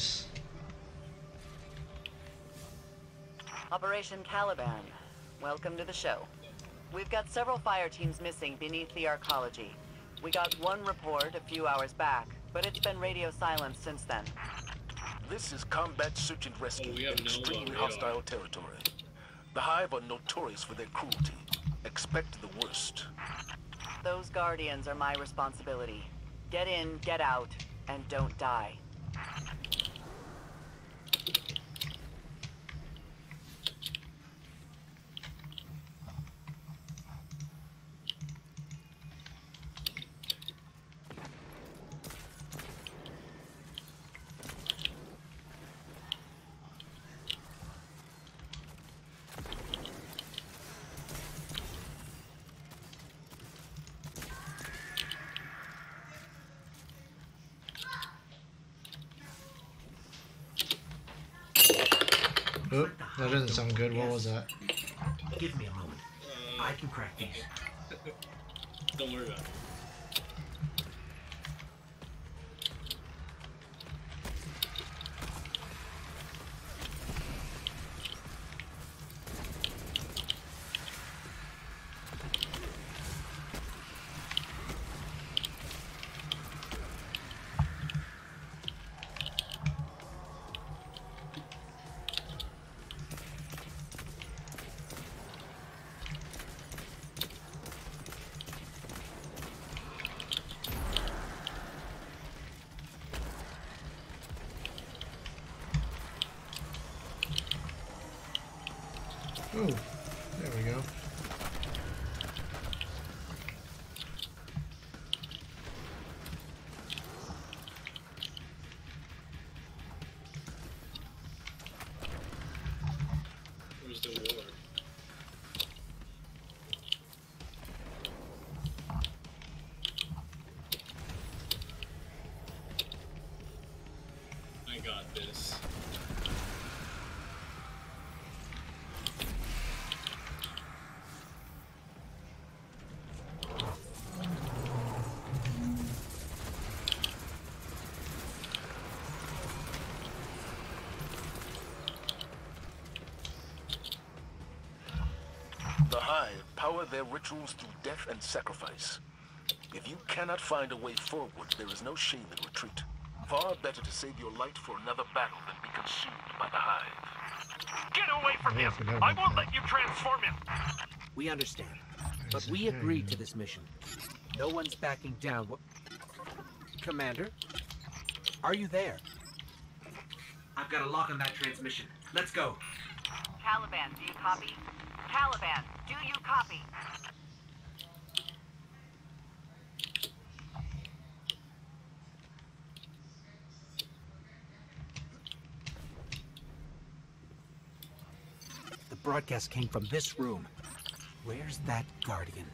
This place. Operation Caliban. Welcome to the show. We've got several fire teams missing beneath the arcology. We got one report a few hours back, but it's been radio silent since then. This is combat search and rescue Oh, in no, extremely radar. hostile territory. The Hive are notorious for their cruelty. Expect the worst. Those guardians are my responsibility. Get in, get out, and don't die. Oh, that doesn't sound good. What was that? Give me a moment. Uh, I can crack these. don't worry about it. Power their rituals through death and sacrifice. If you cannot find a way forward, there is no shame in retreat. Far better to save your light for another battle than be consumed by the Hive. Get away from Yeah, I him! I won't let you transform him! We understand. But we agreed to this mission. No one's backing down. What... Commander? Are you there? I've got a lock on that transmission. Let's go. Caliban, do you copy? Caliban, do you copy? The broadcast came from this room. Where's that guardian?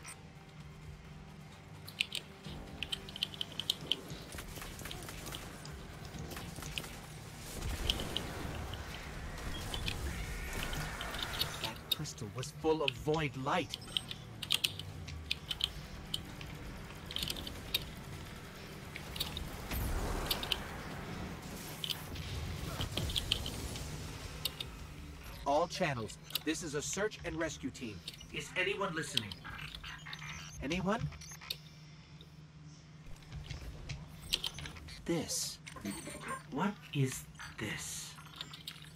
full of void light. All channels. This is a search and rescue team. Is anyone listening? Anyone? This. What is this?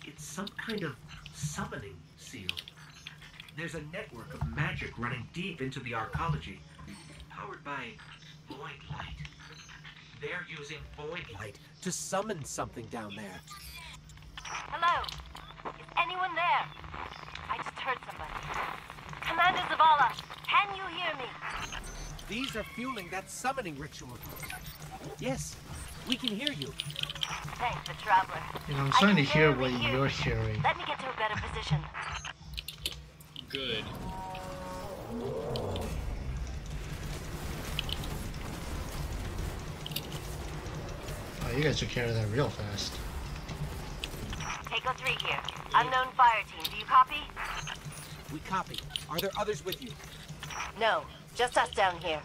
It's some kind of summoning seal. There's a network of magic running deep into the arcology, powered by void light. They're using void light to summon something down there. Hello? Is anyone there? I just heard somebody. Commander Zavala, can you hear me? These are fueling that summoning ritual. Yes, we can hear you. Thanks, the traveler. You know, I'm starting to can hear what you're hearing. Let me get to a better position. Good. Oh, you guys took care of that real fast. Takeo 3 here. Unknown fire team. Do you copy? We copy. Are there others with you? No, just us down here.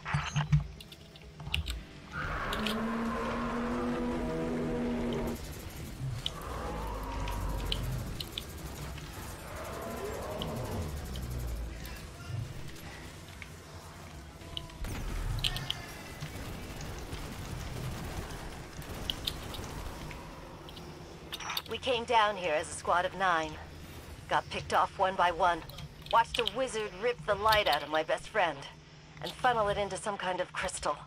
We came down here as a squad of nine. Got picked off one by one. Watched a wizard rip the light out of my best friend and funnel it into some kind of crystal.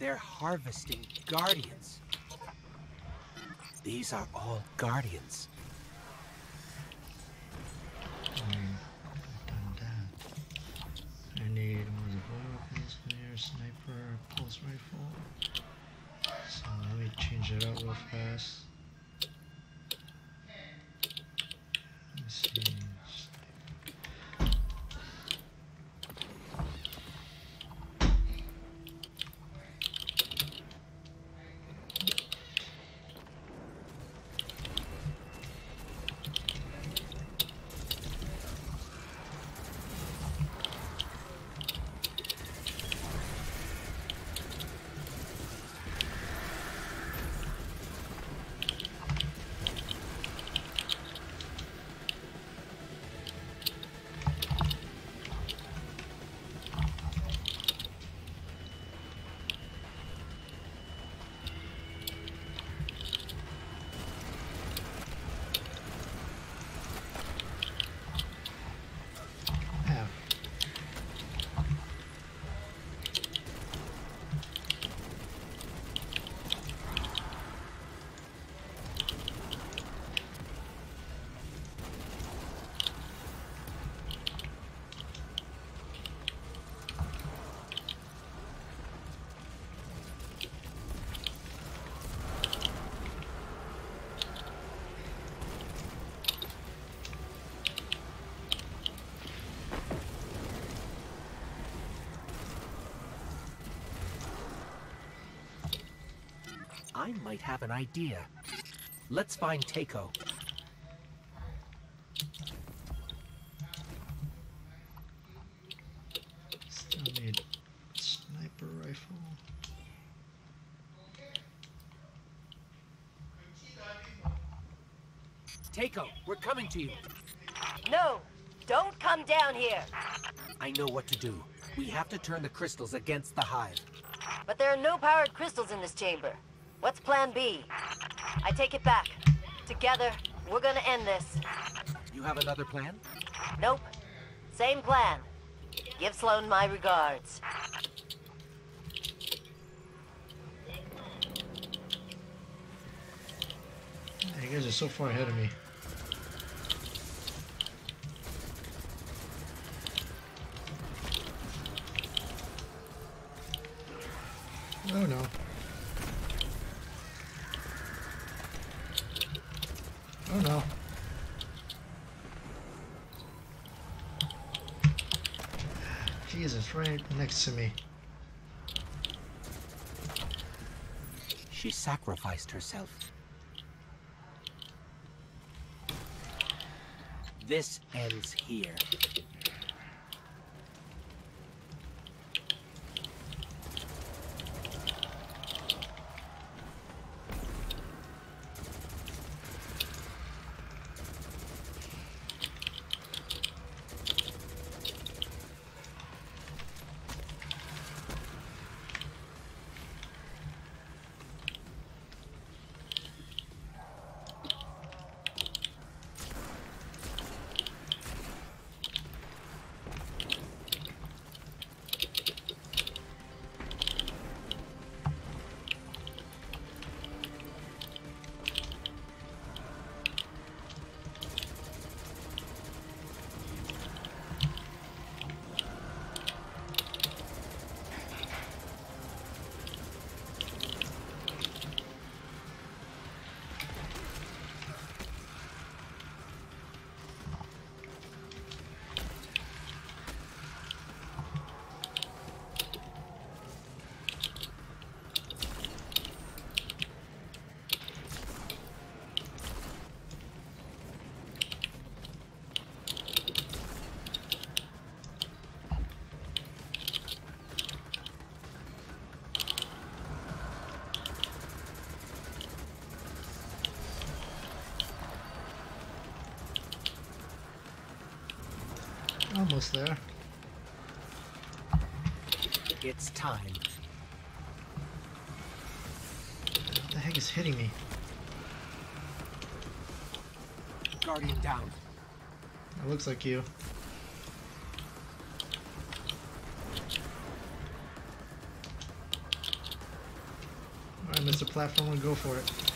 They're harvesting guardians. These are all guardians. Hmm, done that. I need more of the bullet weapons, clear, sniper, pulse rifle. So let me change it up real fast. Let me see. Ow. I might have an idea. Let's find Taeko. Still need sniper rifle. Taeko, we're coming to you. No, don't come down here. I know what to do. We have to turn the crystals against the hive. But there are no powered crystals in this chamber. What's plan B? I take it back. Together, we're gonna end this. You have another plan? Nope. Same plan. Give Sloan my regards. You guys are so far ahead of me. Oh no. Oh no. Jesus, right next to me. She sacrificed herself. This ends here. Almost there. It's time. What the heck is hitting me? Guardian down. It looks like you. Alright, Mr. Platformer, go for it.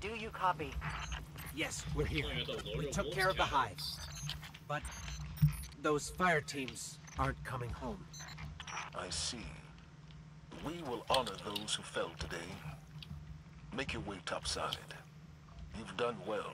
do you copy? Yes, we're here. We took care of the hives. But those fire teams aren't coming home. I see. We will honor those who fell today. Make your way topside. You've done well.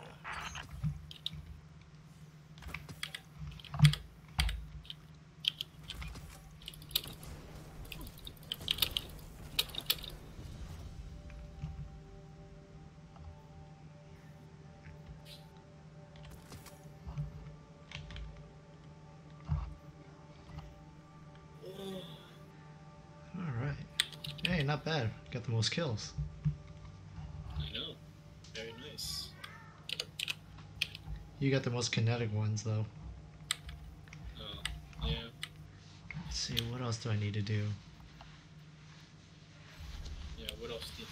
Most kills. I know. Very nice. You got the most kinetic ones, though. Oh, yeah. Let's see, what else do I need to do? Yeah, what else did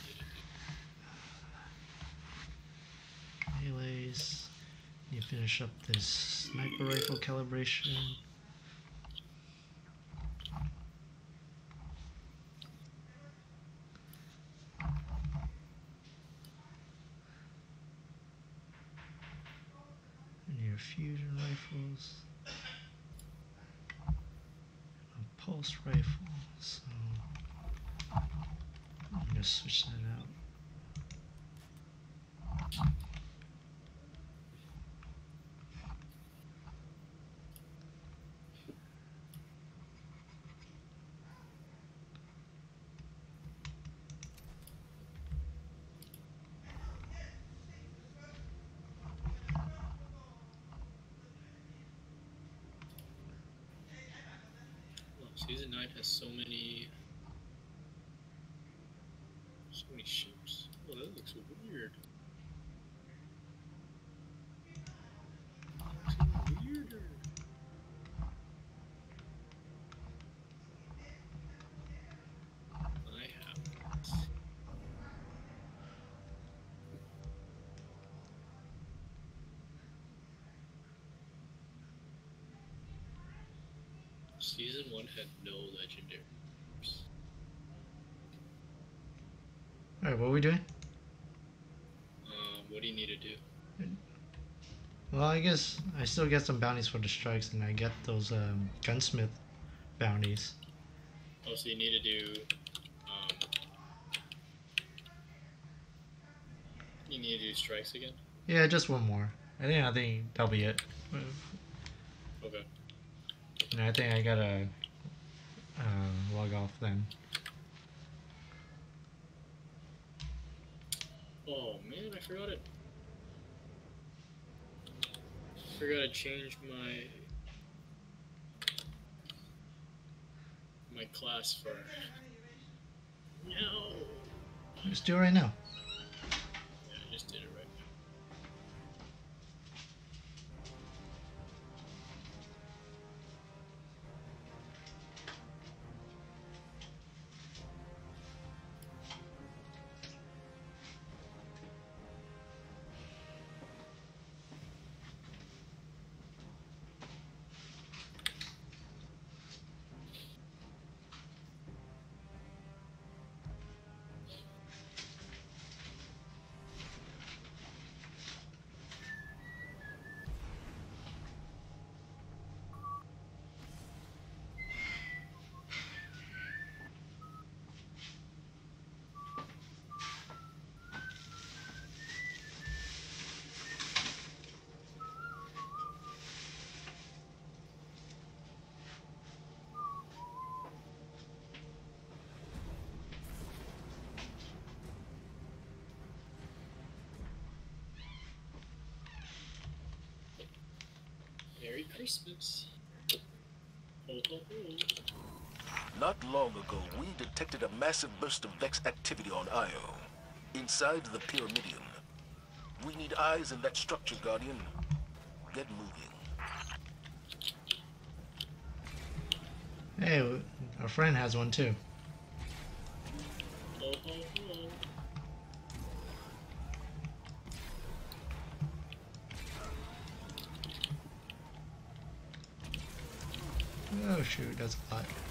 you do? Melees. You finish up this sniper rifle calibration. And your fusion rifles. A pulse rifle, so I'm gonna switch that out. Oh, season 9 has so many. So many ships. Oh, that looks weird. Looks even weirder. I have. Season 1 had no legendaries. Alright, what are we doing? Um, what do you need to do? Well, I guess I still get some bounties for the strikes, and I get those um, gunsmith bounties. Oh, so you need to do. Um, you need to do strikes again? Yeah, just one more. I think I think that'll be it. Okay. And I think I gotta uh, log off then. Oh man, I forgot it. I Forgot to change my my class for. No. Let's do it right now. Yeah, I just did it right now. Christmas. Not long ago, we detected a massive burst of Vex activity on Io, inside the Pyramidion. We need eyes in that structure, Guardian. Get moving. Hey, our friend has one too. Shoot, that's a lot.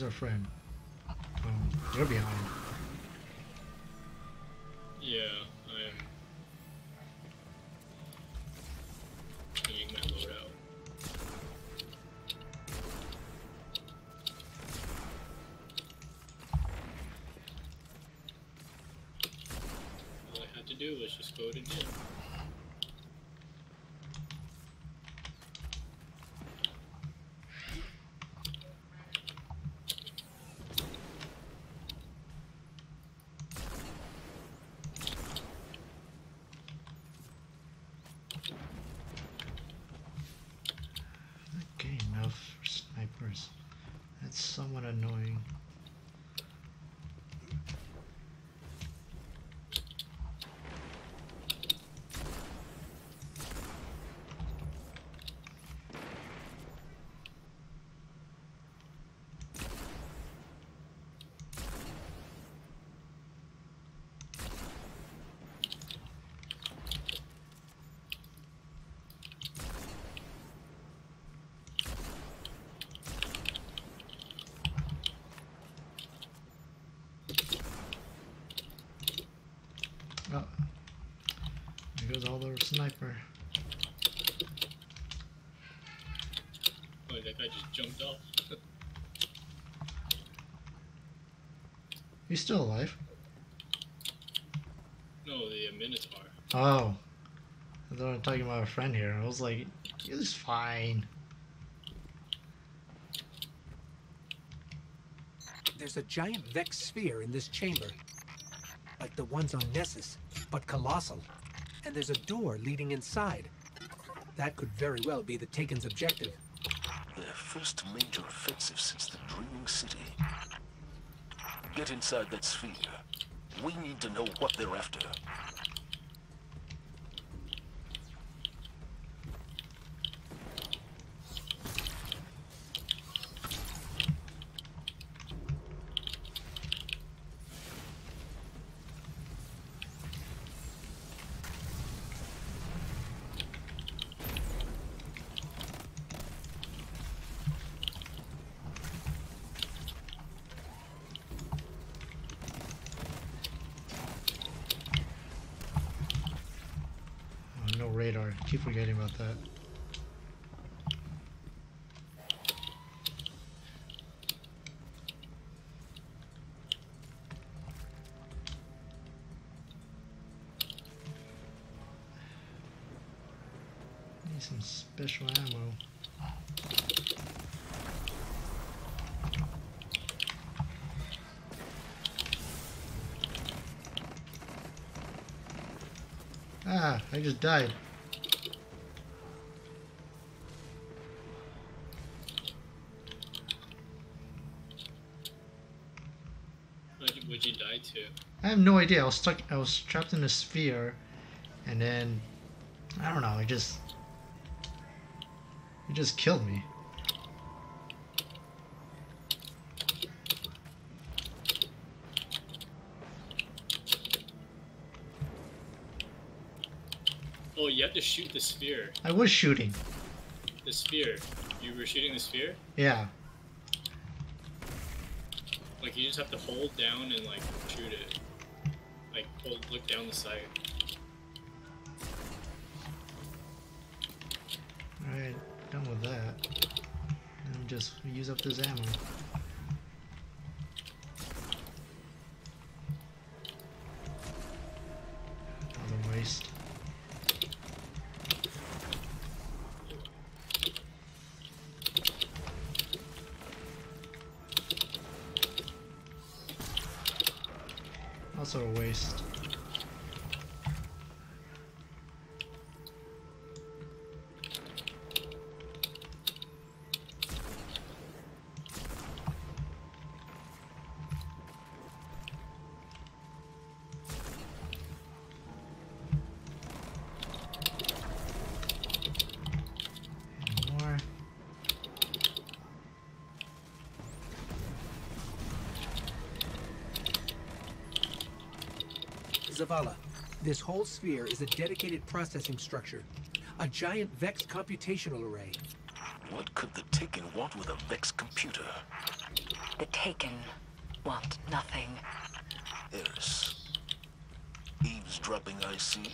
Where's our friend? They're behind. Yeah, I am. Getting my load out. All I had to do was just go to gym. Okay, enough for snipers. That's somewhat annoying. Oh, there goes all the sniper. That guy just jumped off. He's still alive. no, the uh, Minotaur. Oh, I thought I'm talking about a friend here. I was like, he's fine. There's a giant Vex sphere in this chamber. Like the ones on Nessus, but colossal. And there's a door leading inside. That could very well be the Taken's objective. Their first major offensive since the Dreaming City. Get inside that sphere. We need to know what they're after. I just died. Would you die too? I have no idea. I was stuck. I was trapped in a sphere, and then I don't know. It just it just killed me. You to shoot the sphere. I was shooting. The sphere. You were shooting the sphere? Yeah. Like you just have to hold down and like shoot it. Like hold, look down the sight. Alright, done with that. And just use up this ammo. Also a waste. This whole sphere is a dedicated processing structure. A giant Vex computational array. What could the Taken want with a Vex computer? The Taken want nothing. Eris. Eavesdropping, I see.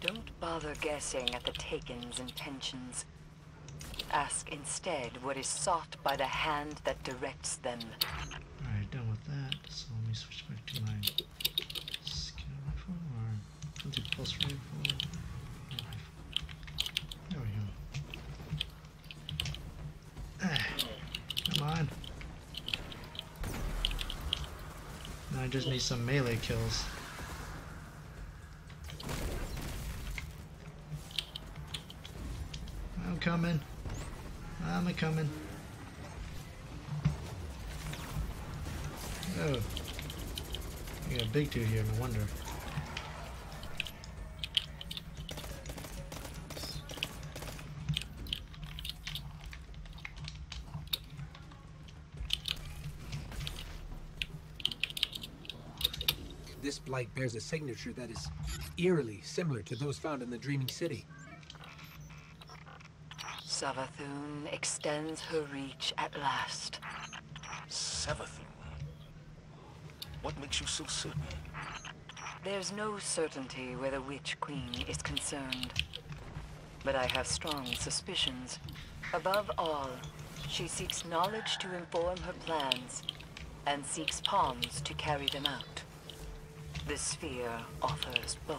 Don't bother guessing at the Taken's intentions. Ask instead what is sought by the hand that directs them. Alright, done with that. So let me switch back to my scout rifle or something come on. I just need some melee kills. I'm coming. I'm a coming. Oh. We got a big dude here, no wonder. This blight bears a signature that is eerily similar to those found in the Dreaming City. Savathun extends her reach at last. Savathun. What makes you so certain? There's no certainty where the Witch Queen is concerned. But I have strong suspicions. Above all, she seeks knowledge to inform her plans, and seeks palms to carry them out. The sphere offers both.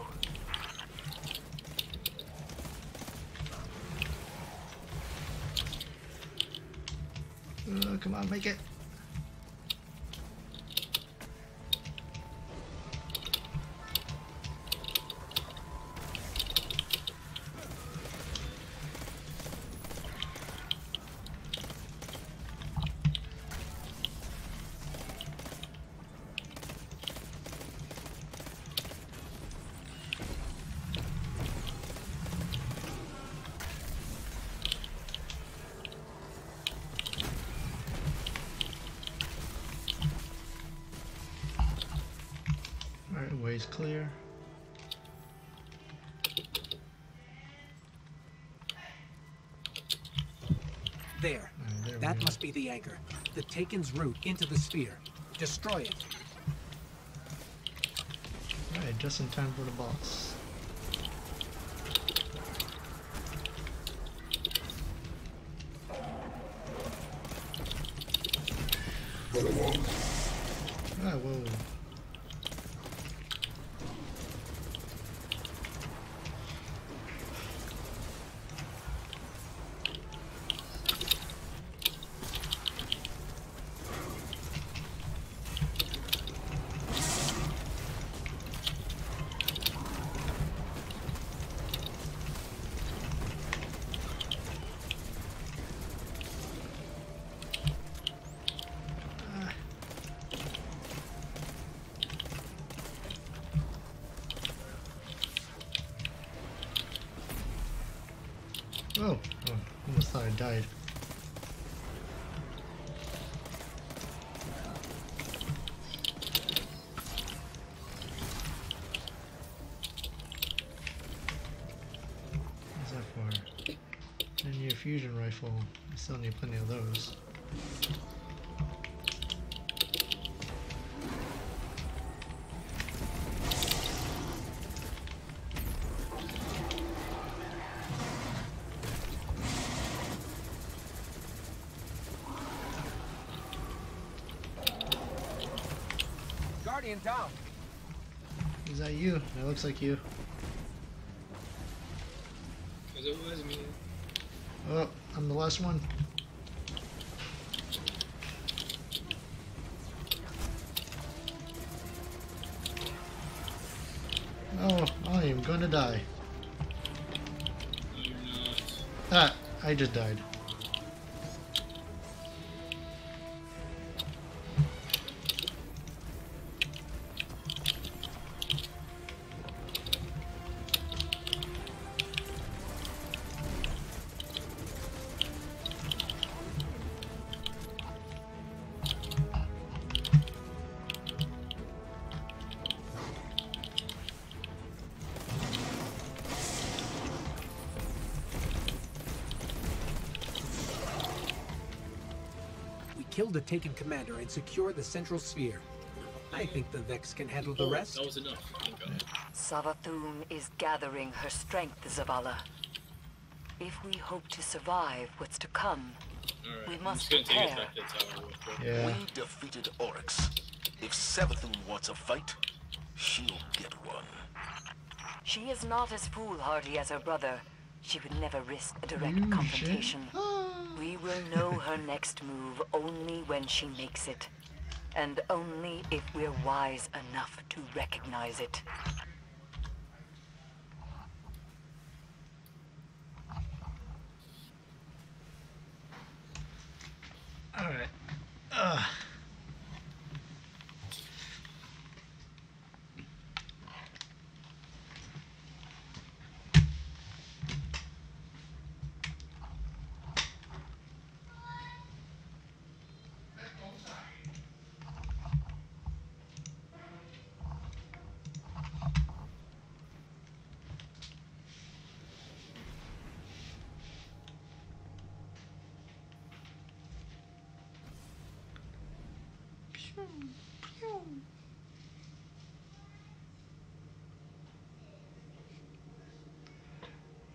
Oh, come on, make it. There. There That must be the anchor. The Taken's route into the sphere. Destroy it. Alright, just in time for the boss. I still need plenty of those. Guardian down. Is that you? That looks like you. Last one. Oh, I am gonna die. Ah, I just died. We killed the taken commander and secure the central sphere. I think the Vex can handle the Oh, rest. That was enough. Savathun is gathering her strength, Zavala. If we hope to survive what's to come, Alright. We must just prepare. it back to the tower real quick. Yeah. We defeated Oryx. If Savathun wants a fight, she'll get one. she is not as foolhardy as her brother. She would never risk a direct hmm, You confrontation. shit. Will know her next move only when she makes it. And only if we're wise enough to recognize it.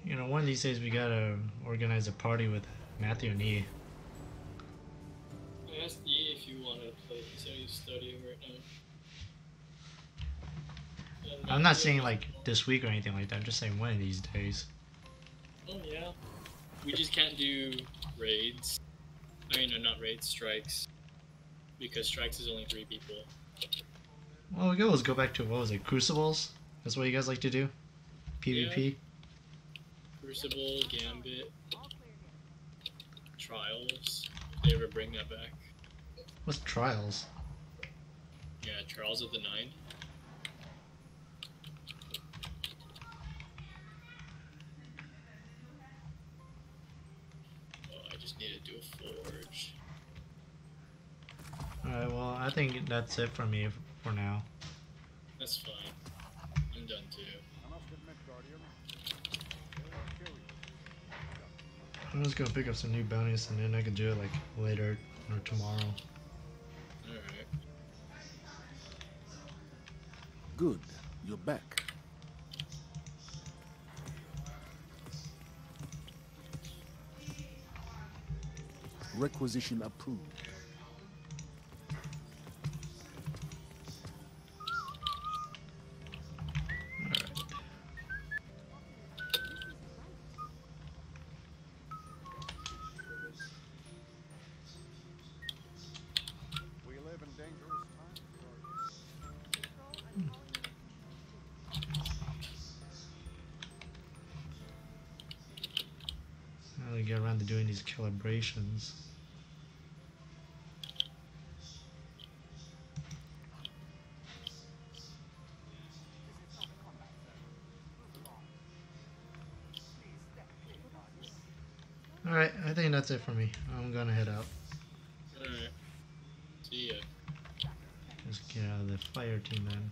You know, one of these days we gotta organize a party with Matthew and E. asked E if you wanted to play. He's only studying right now. And I'm not saying like this week or anything like that. I'm just saying one of these days. Oh yeah. We just can't do raids. I mean, no, not raids, strikes. Because strikes is only three people. Well, we could always go back to what was it, Crucibles? That's what you guys like to do. PvP. Crucible, Gambit, Trials. If they ever bring that back. What's Trials? Yeah, Trials of the Nine. Alright, well, I think that's it for me for now. That's fine. I'm done too. I must admit, Guardian, they're curious. I'm just gonna pick up some new bounties and then I can do it like later or tomorrow. Alright. Good. You're back. Requisition approved. Calibrations. Alright, I think that's it for me. I'm gonna head out. Alright. See ya. Just get out of the fire team then.